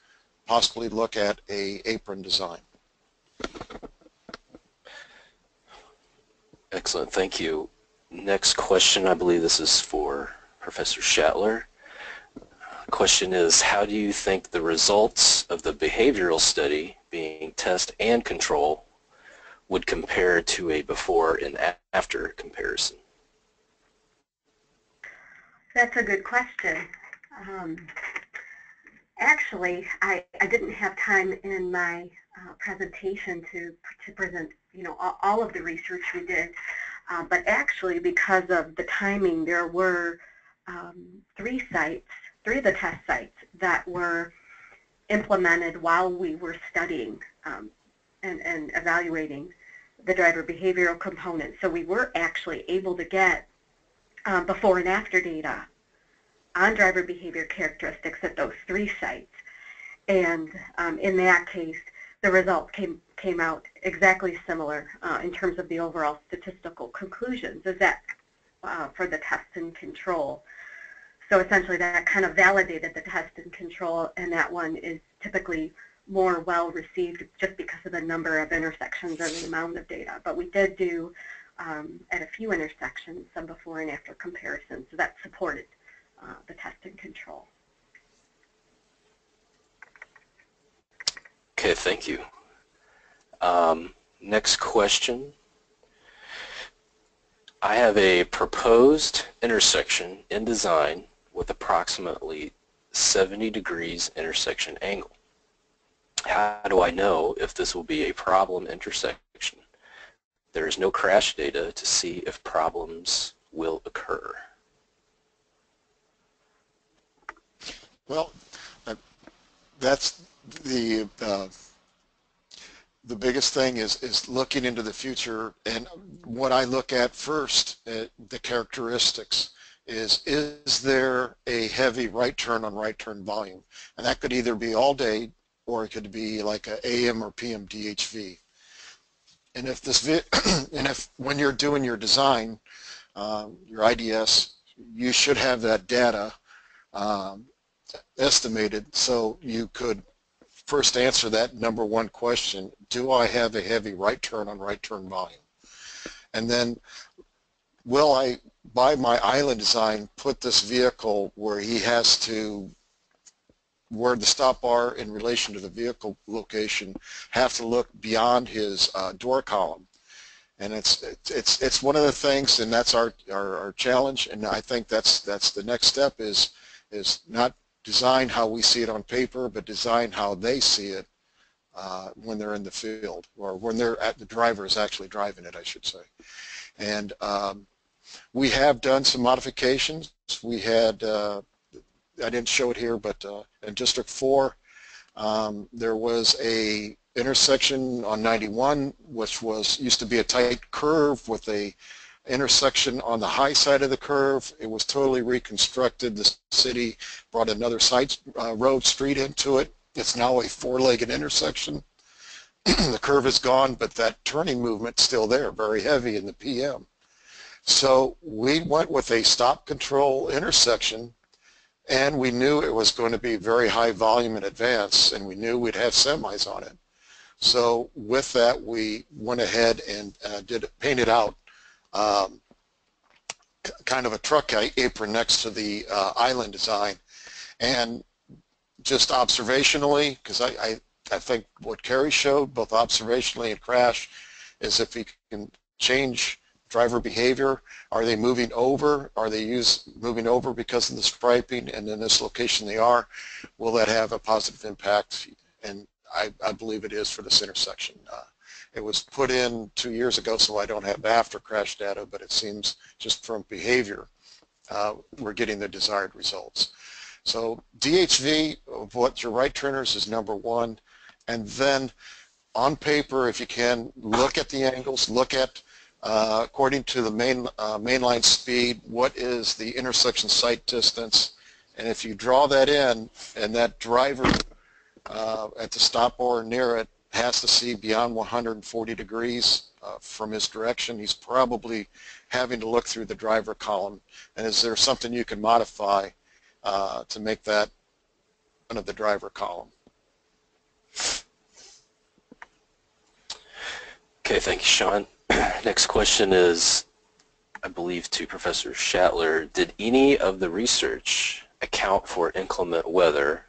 possibly look at a apron design.
Excellent, thank you. Next question, I believe this is for Professor Schattler question is, how do you think the results of the behavioral study, being test and control, would compare to a before and after comparison?
That's a good question. Um, actually, I, I didn't have time in my uh, presentation to, to present you know, all, all of the research we did. Uh, but actually, because of the timing, there were um, three sites three of the test sites that were implemented while we were studying um, and, and evaluating the driver behavioral component. So we were actually able to get um, before and after data on driver behavior characteristics at those three sites. And um, in that case, the results came, came out exactly similar uh, in terms of the overall statistical conclusions as that uh, for the test and control. So essentially that kind of validated the test and control, and that one is typically more well received just because of the number of intersections or the amount of data. But we did do, um, at a few intersections, some before and after comparisons, so that supported uh, the test and control.
Okay, thank you. Um, next question. I have a proposed intersection in design with approximately 70 degrees intersection angle. How do I know if this will be a problem intersection? There is no crash data to see if problems will occur.
Well, uh, that's the uh, the biggest thing is is looking into the future and what I look at first uh, the characteristics is, is there a heavy right turn on right turn volume? And that could either be all day or it could be like a AM or PM DHV. And if this, [clears throat] and if when you're doing your design, um, your IDS, you should have that data um, estimated so you could first answer that number one question, do I have a heavy right turn on right turn volume? And then will I, by my island design, put this vehicle where he has to, where the stop bar in relation to the vehicle location have to look beyond his uh, door column? And it's, it's, it's one of the things, and that's our, our, our challenge, and I think that's, that's the next step is, is not design how we see it on paper, but design how they see it uh, when they're in the field, or when they're at the driver is actually driving it, I should say. And um, we have done some modifications. We had, uh, I didn't show it here, but uh, in District 4, um, there was a intersection on 91, which was used to be a tight curve with a intersection on the high side of the curve. It was totally reconstructed. The city brought another side uh, road street into it. It's now a four-legged intersection. [clears throat] the curve is gone, but that turning movement's still there, very heavy in the PM. So we went with a stop control intersection and we knew it was going to be very high volume in advance and we knew we'd have semis on it. So with that we went ahead and uh, did painted out um, kind of a truck apron next to the uh, island design and just observationally because I, I, I think what Kerrie showed both observationally and crash is if we can change driver behavior? Are they moving over? Are they use, moving over because of the striping and in this location they are? Will that have a positive impact? And I, I believe it is for this intersection. Uh, it was put in two years ago, so I don't have after crash data, but it seems just from behavior, uh, we're getting the desired results. So DHV of what your right turners is number one, and then on paper, if you can, look at the angles, look at uh, according to the main uh, mainline speed, what is the intersection sight distance? And if you draw that in, and that driver uh, at the stop or near it has to see beyond 140 degrees uh, from his direction, he's probably having to look through the driver column. And is there something you can modify uh, to make that one of the driver column?
Okay, thank you, Sean. [clears throat] Next question is, I believe, to Professor Schattler. Did any of the research account for inclement weather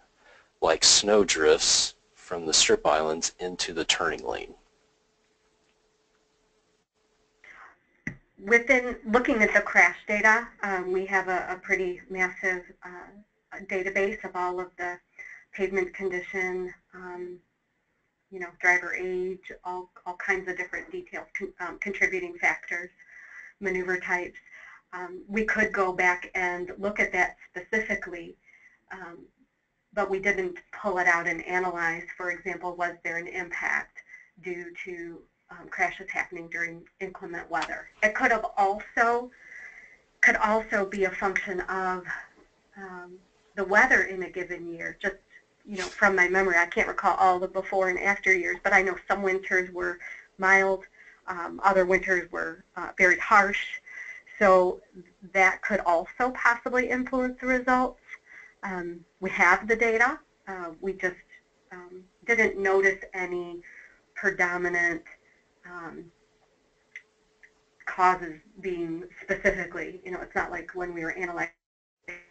like snow drifts from the strip islands into the turning lane?
Within looking at the crash data, um, we have a, a pretty massive uh, database of all of the pavement condition, um, you know, driver age, all, all kinds of different details, con, um, contributing factors, maneuver types. Um, we could go back and look at that specifically, um, but we didn't pull it out and analyze, for example, was there an impact due to um, crashes happening during inclement weather. It could have also, could also be a function of um, the weather in a given year, just you know, from my memory, I can't recall all the before and after years, but I know some winters were mild, um, other winters were uh, very harsh. So that could also possibly influence the results. Um, we have the data. Uh, we just um, didn't notice any predominant um, causes being specifically, you know, it's not like when we were analyzing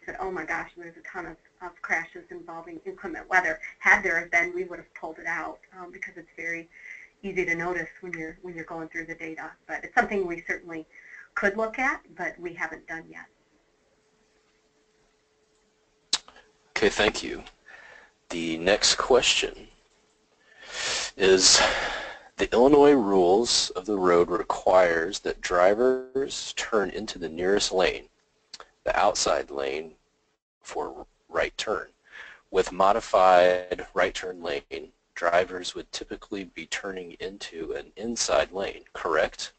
said, oh my gosh, there's a ton of, of crashes involving inclement weather. Had there been, we would have pulled it out um, because it's very easy to notice when you're when you're going through the data. But it's something we certainly could look at, but we haven't done yet.
Okay, thank you. The next question is the Illinois rules of the road requires that drivers turn into the nearest lane the outside lane for right turn. With modified right turn lane, drivers would typically be turning into an inside lane, correct?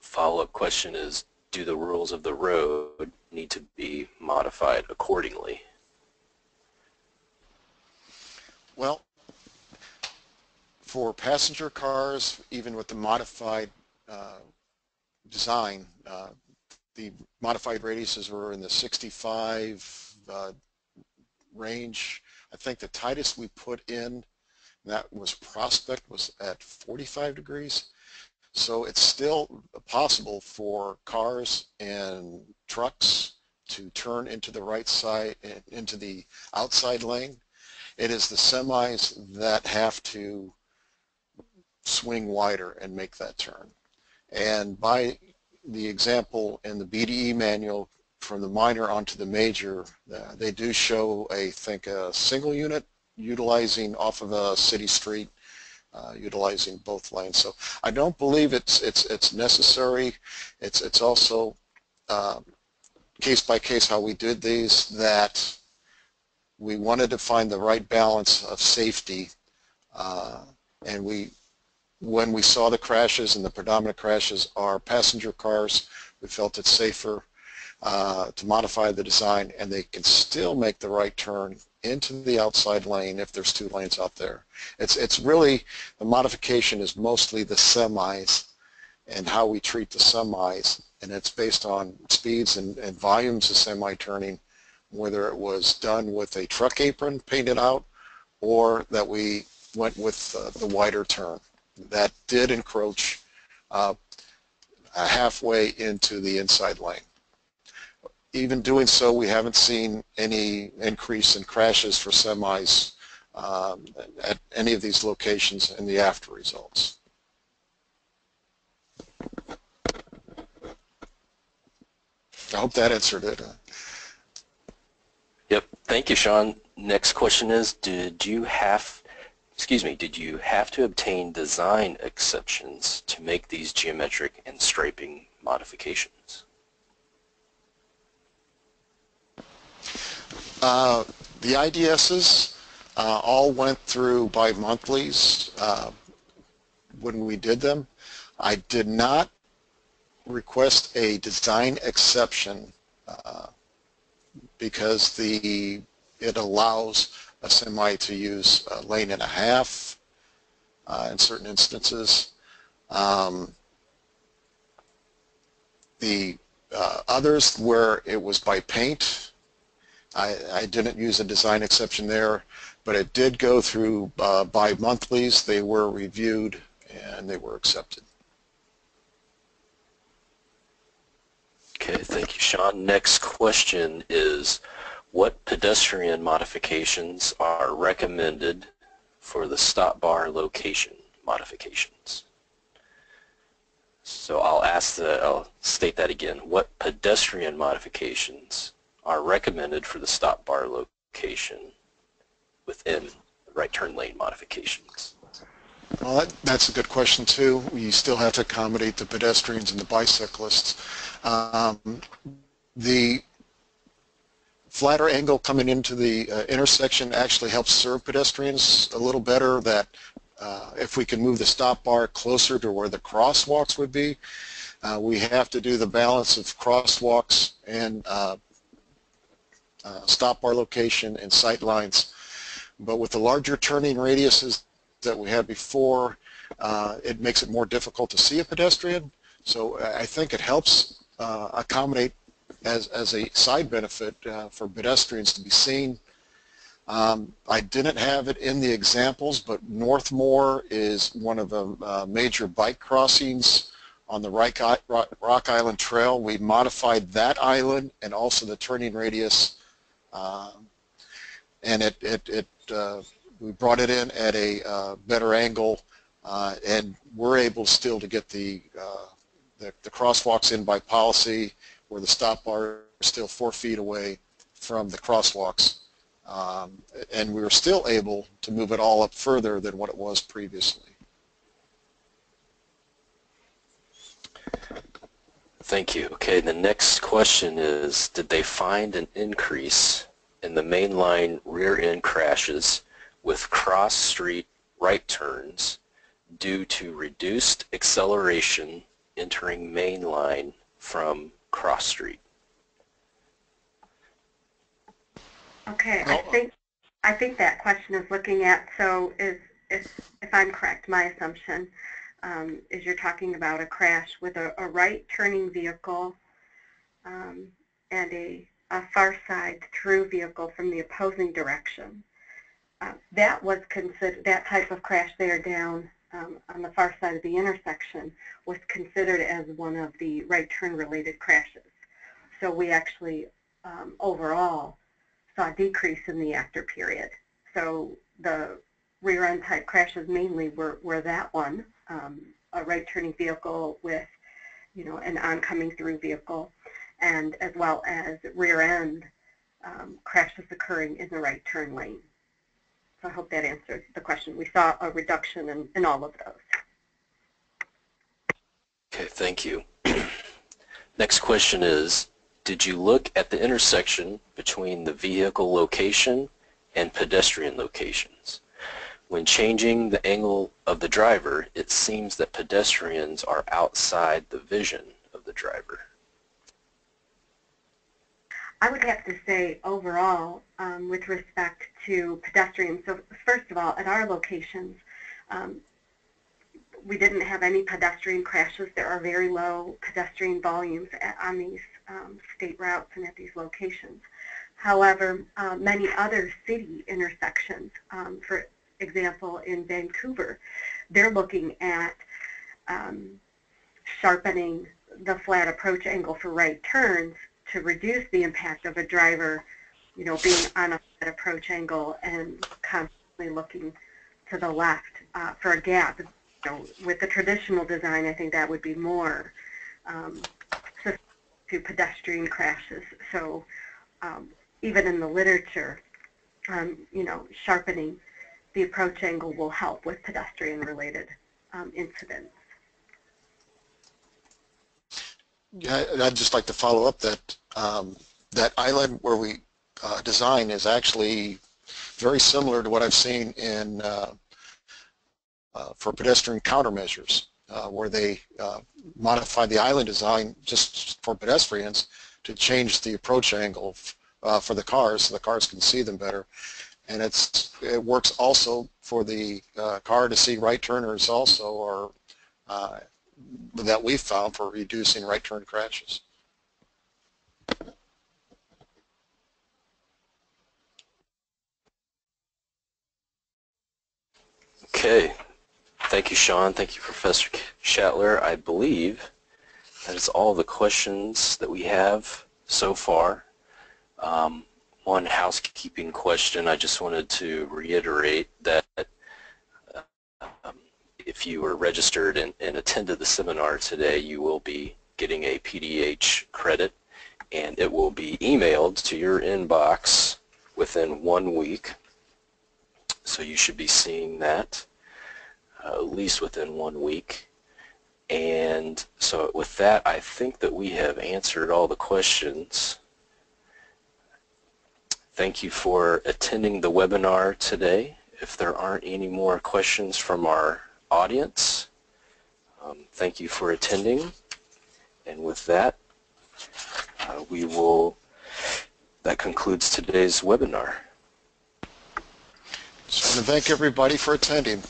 Follow-up question is, do the rules of the road need to be modified accordingly?
Well, for passenger cars, even with the modified uh, design, uh, the modified radiuses were in the 65 uh, range. I think the tightest we put in that was Prospect was at 45 degrees. So it's still possible for cars and trucks to turn into the right side, into the outside lane. It is the semis that have to swing wider and make that turn. And by the example in the BDE manual from the minor onto the major, uh, they do show, I think, a single unit utilizing off of a city street, uh, utilizing both lanes. So I don't believe it's it's it's necessary. It's it's also um, case by case how we did these that we wanted to find the right balance of safety, uh, and we when we saw the crashes and the predominant crashes are passenger cars, we felt it safer uh, to modify the design and they can still make the right turn into the outside lane if there's two lanes out there. It's, it's really, the modification is mostly the semis and how we treat the semis and it's based on speeds and, and volumes of semi-turning whether it was done with a truck apron painted out or that we went with uh, the wider turn. That did encroach uh, halfway into the inside lane even doing so, we haven't seen any increase in crashes for semis um, at any of these locations in the after results. I hope that answered it.
Yep. Thank you, Sean. Next question is, did you have, excuse me, did you have to obtain design exceptions to make these geometric and striping modifications?
Uh, the IDSs uh, all went through bi-monthlies uh, when we did them. I did not request a design exception uh, because the it allows a semi to use a lane and a half uh, in certain instances. Um, the uh, others where it was by paint I, I didn't use a design exception there, but it did go through uh, bi-monthlies. They were reviewed and they were accepted.
Okay, thank you, Sean. Next question is, what pedestrian modifications are recommended for the stop bar location modifications? So I'll ask the, I'll state that again. What pedestrian modifications are recommended for the stop bar location within right turn lane modifications?
Well, that, that's a good question too. We still have to accommodate the pedestrians and the bicyclists. Um, the flatter angle coming into the uh, intersection actually helps serve pedestrians a little better that uh, if we can move the stop bar closer to where the crosswalks would be, uh, we have to do the balance of crosswalks and uh, uh, stop bar location and sight lines. But with the larger turning radiuses that we had before, uh, it makes it more difficult to see a pedestrian. So I think it helps accommodate as, as a side benefit uh, for pedestrians to be seen. Um, I didn't have it in the examples, but Northmoor is one of the uh, major bike crossings on the Rock Island Trail. We modified that island and also the turning radius um, and it, it, it uh, we brought it in at a uh, better angle uh, and we're able still to get the, the, the crosswalks in by policy where the stop bar is still four feet away from the crosswalks. Um, and we were still able to move it all up further than what it was previously.
Thank you. Okay, the next question is, did they find an increase in the mainline rear end crashes with cross street right turns due to reduced acceleration entering mainline from cross street?
Okay, I think I think that question is looking at so is if if I'm correct, my assumption um, is you're talking about a crash with a, a right turning vehicle um, and a, a, far side through vehicle from the opposing direction. Uh, that was considered that type of crash there down um, on the far side of the intersection was considered as one of the right turn related crashes. So we actually um, overall saw a decrease in the after period. So the rear end type crashes mainly were, were that one, um, a right turning vehicle with, you know, an oncoming through vehicle, and as well as rear end um, crashes occurring in the right turn lane. I hope that answers the question. We saw a reduction in, in all of those.
Okay, thank you. [clears throat] Next question is, did you look at the intersection between the vehicle location and pedestrian locations? When changing the angle of the driver, it seems that pedestrians are outside the vision of the driver.
I would have to say overall, um, with respect to pedestrians, so first of all, at our locations, um, we didn't have any pedestrian crashes. There are very low pedestrian volumes at, on these um, state routes and at these locations. However, uh, many other city intersections, um, for example, in Vancouver, they're looking at um, sharpening the flat approach angle for right turns to reduce the impact of a driver, you know, being on a approach angle and constantly looking to the left uh, for a gap. You know, with the traditional design, I think that would be more um, to pedestrian crashes. So um, even in the literature, um, you know, sharpening the approach angle will help with pedestrian-related um, incidents.
Yeah, I'd just like to follow up that um, that island where we uh, design is actually very similar to what I've seen in uh, uh, for pedestrian countermeasures, uh, where they uh, modify the island design just for pedestrians to change the approach angle uh, for the cars so the cars can see them better. And it's it works also for the car to see right turners also, or that we've found for reducing right turn crashes.
Okay. Thank you, Sean. Thank you, Professor Schattler. I believe that is all the questions that we have so far. Um, one housekeeping question. I just wanted to reiterate that um, if you were registered and, and attended the seminar today, you will be getting a PDH credit and it will be emailed to your inbox within one week. So you should be seeing that uh, at least within one week. And so with that, I think that we have answered all the questions. Thank you for attending the webinar today. If there aren't any more questions from our audience, um, thank you for attending. And with that, uh, we will, that concludes today's webinar.
I want to thank everybody for attending.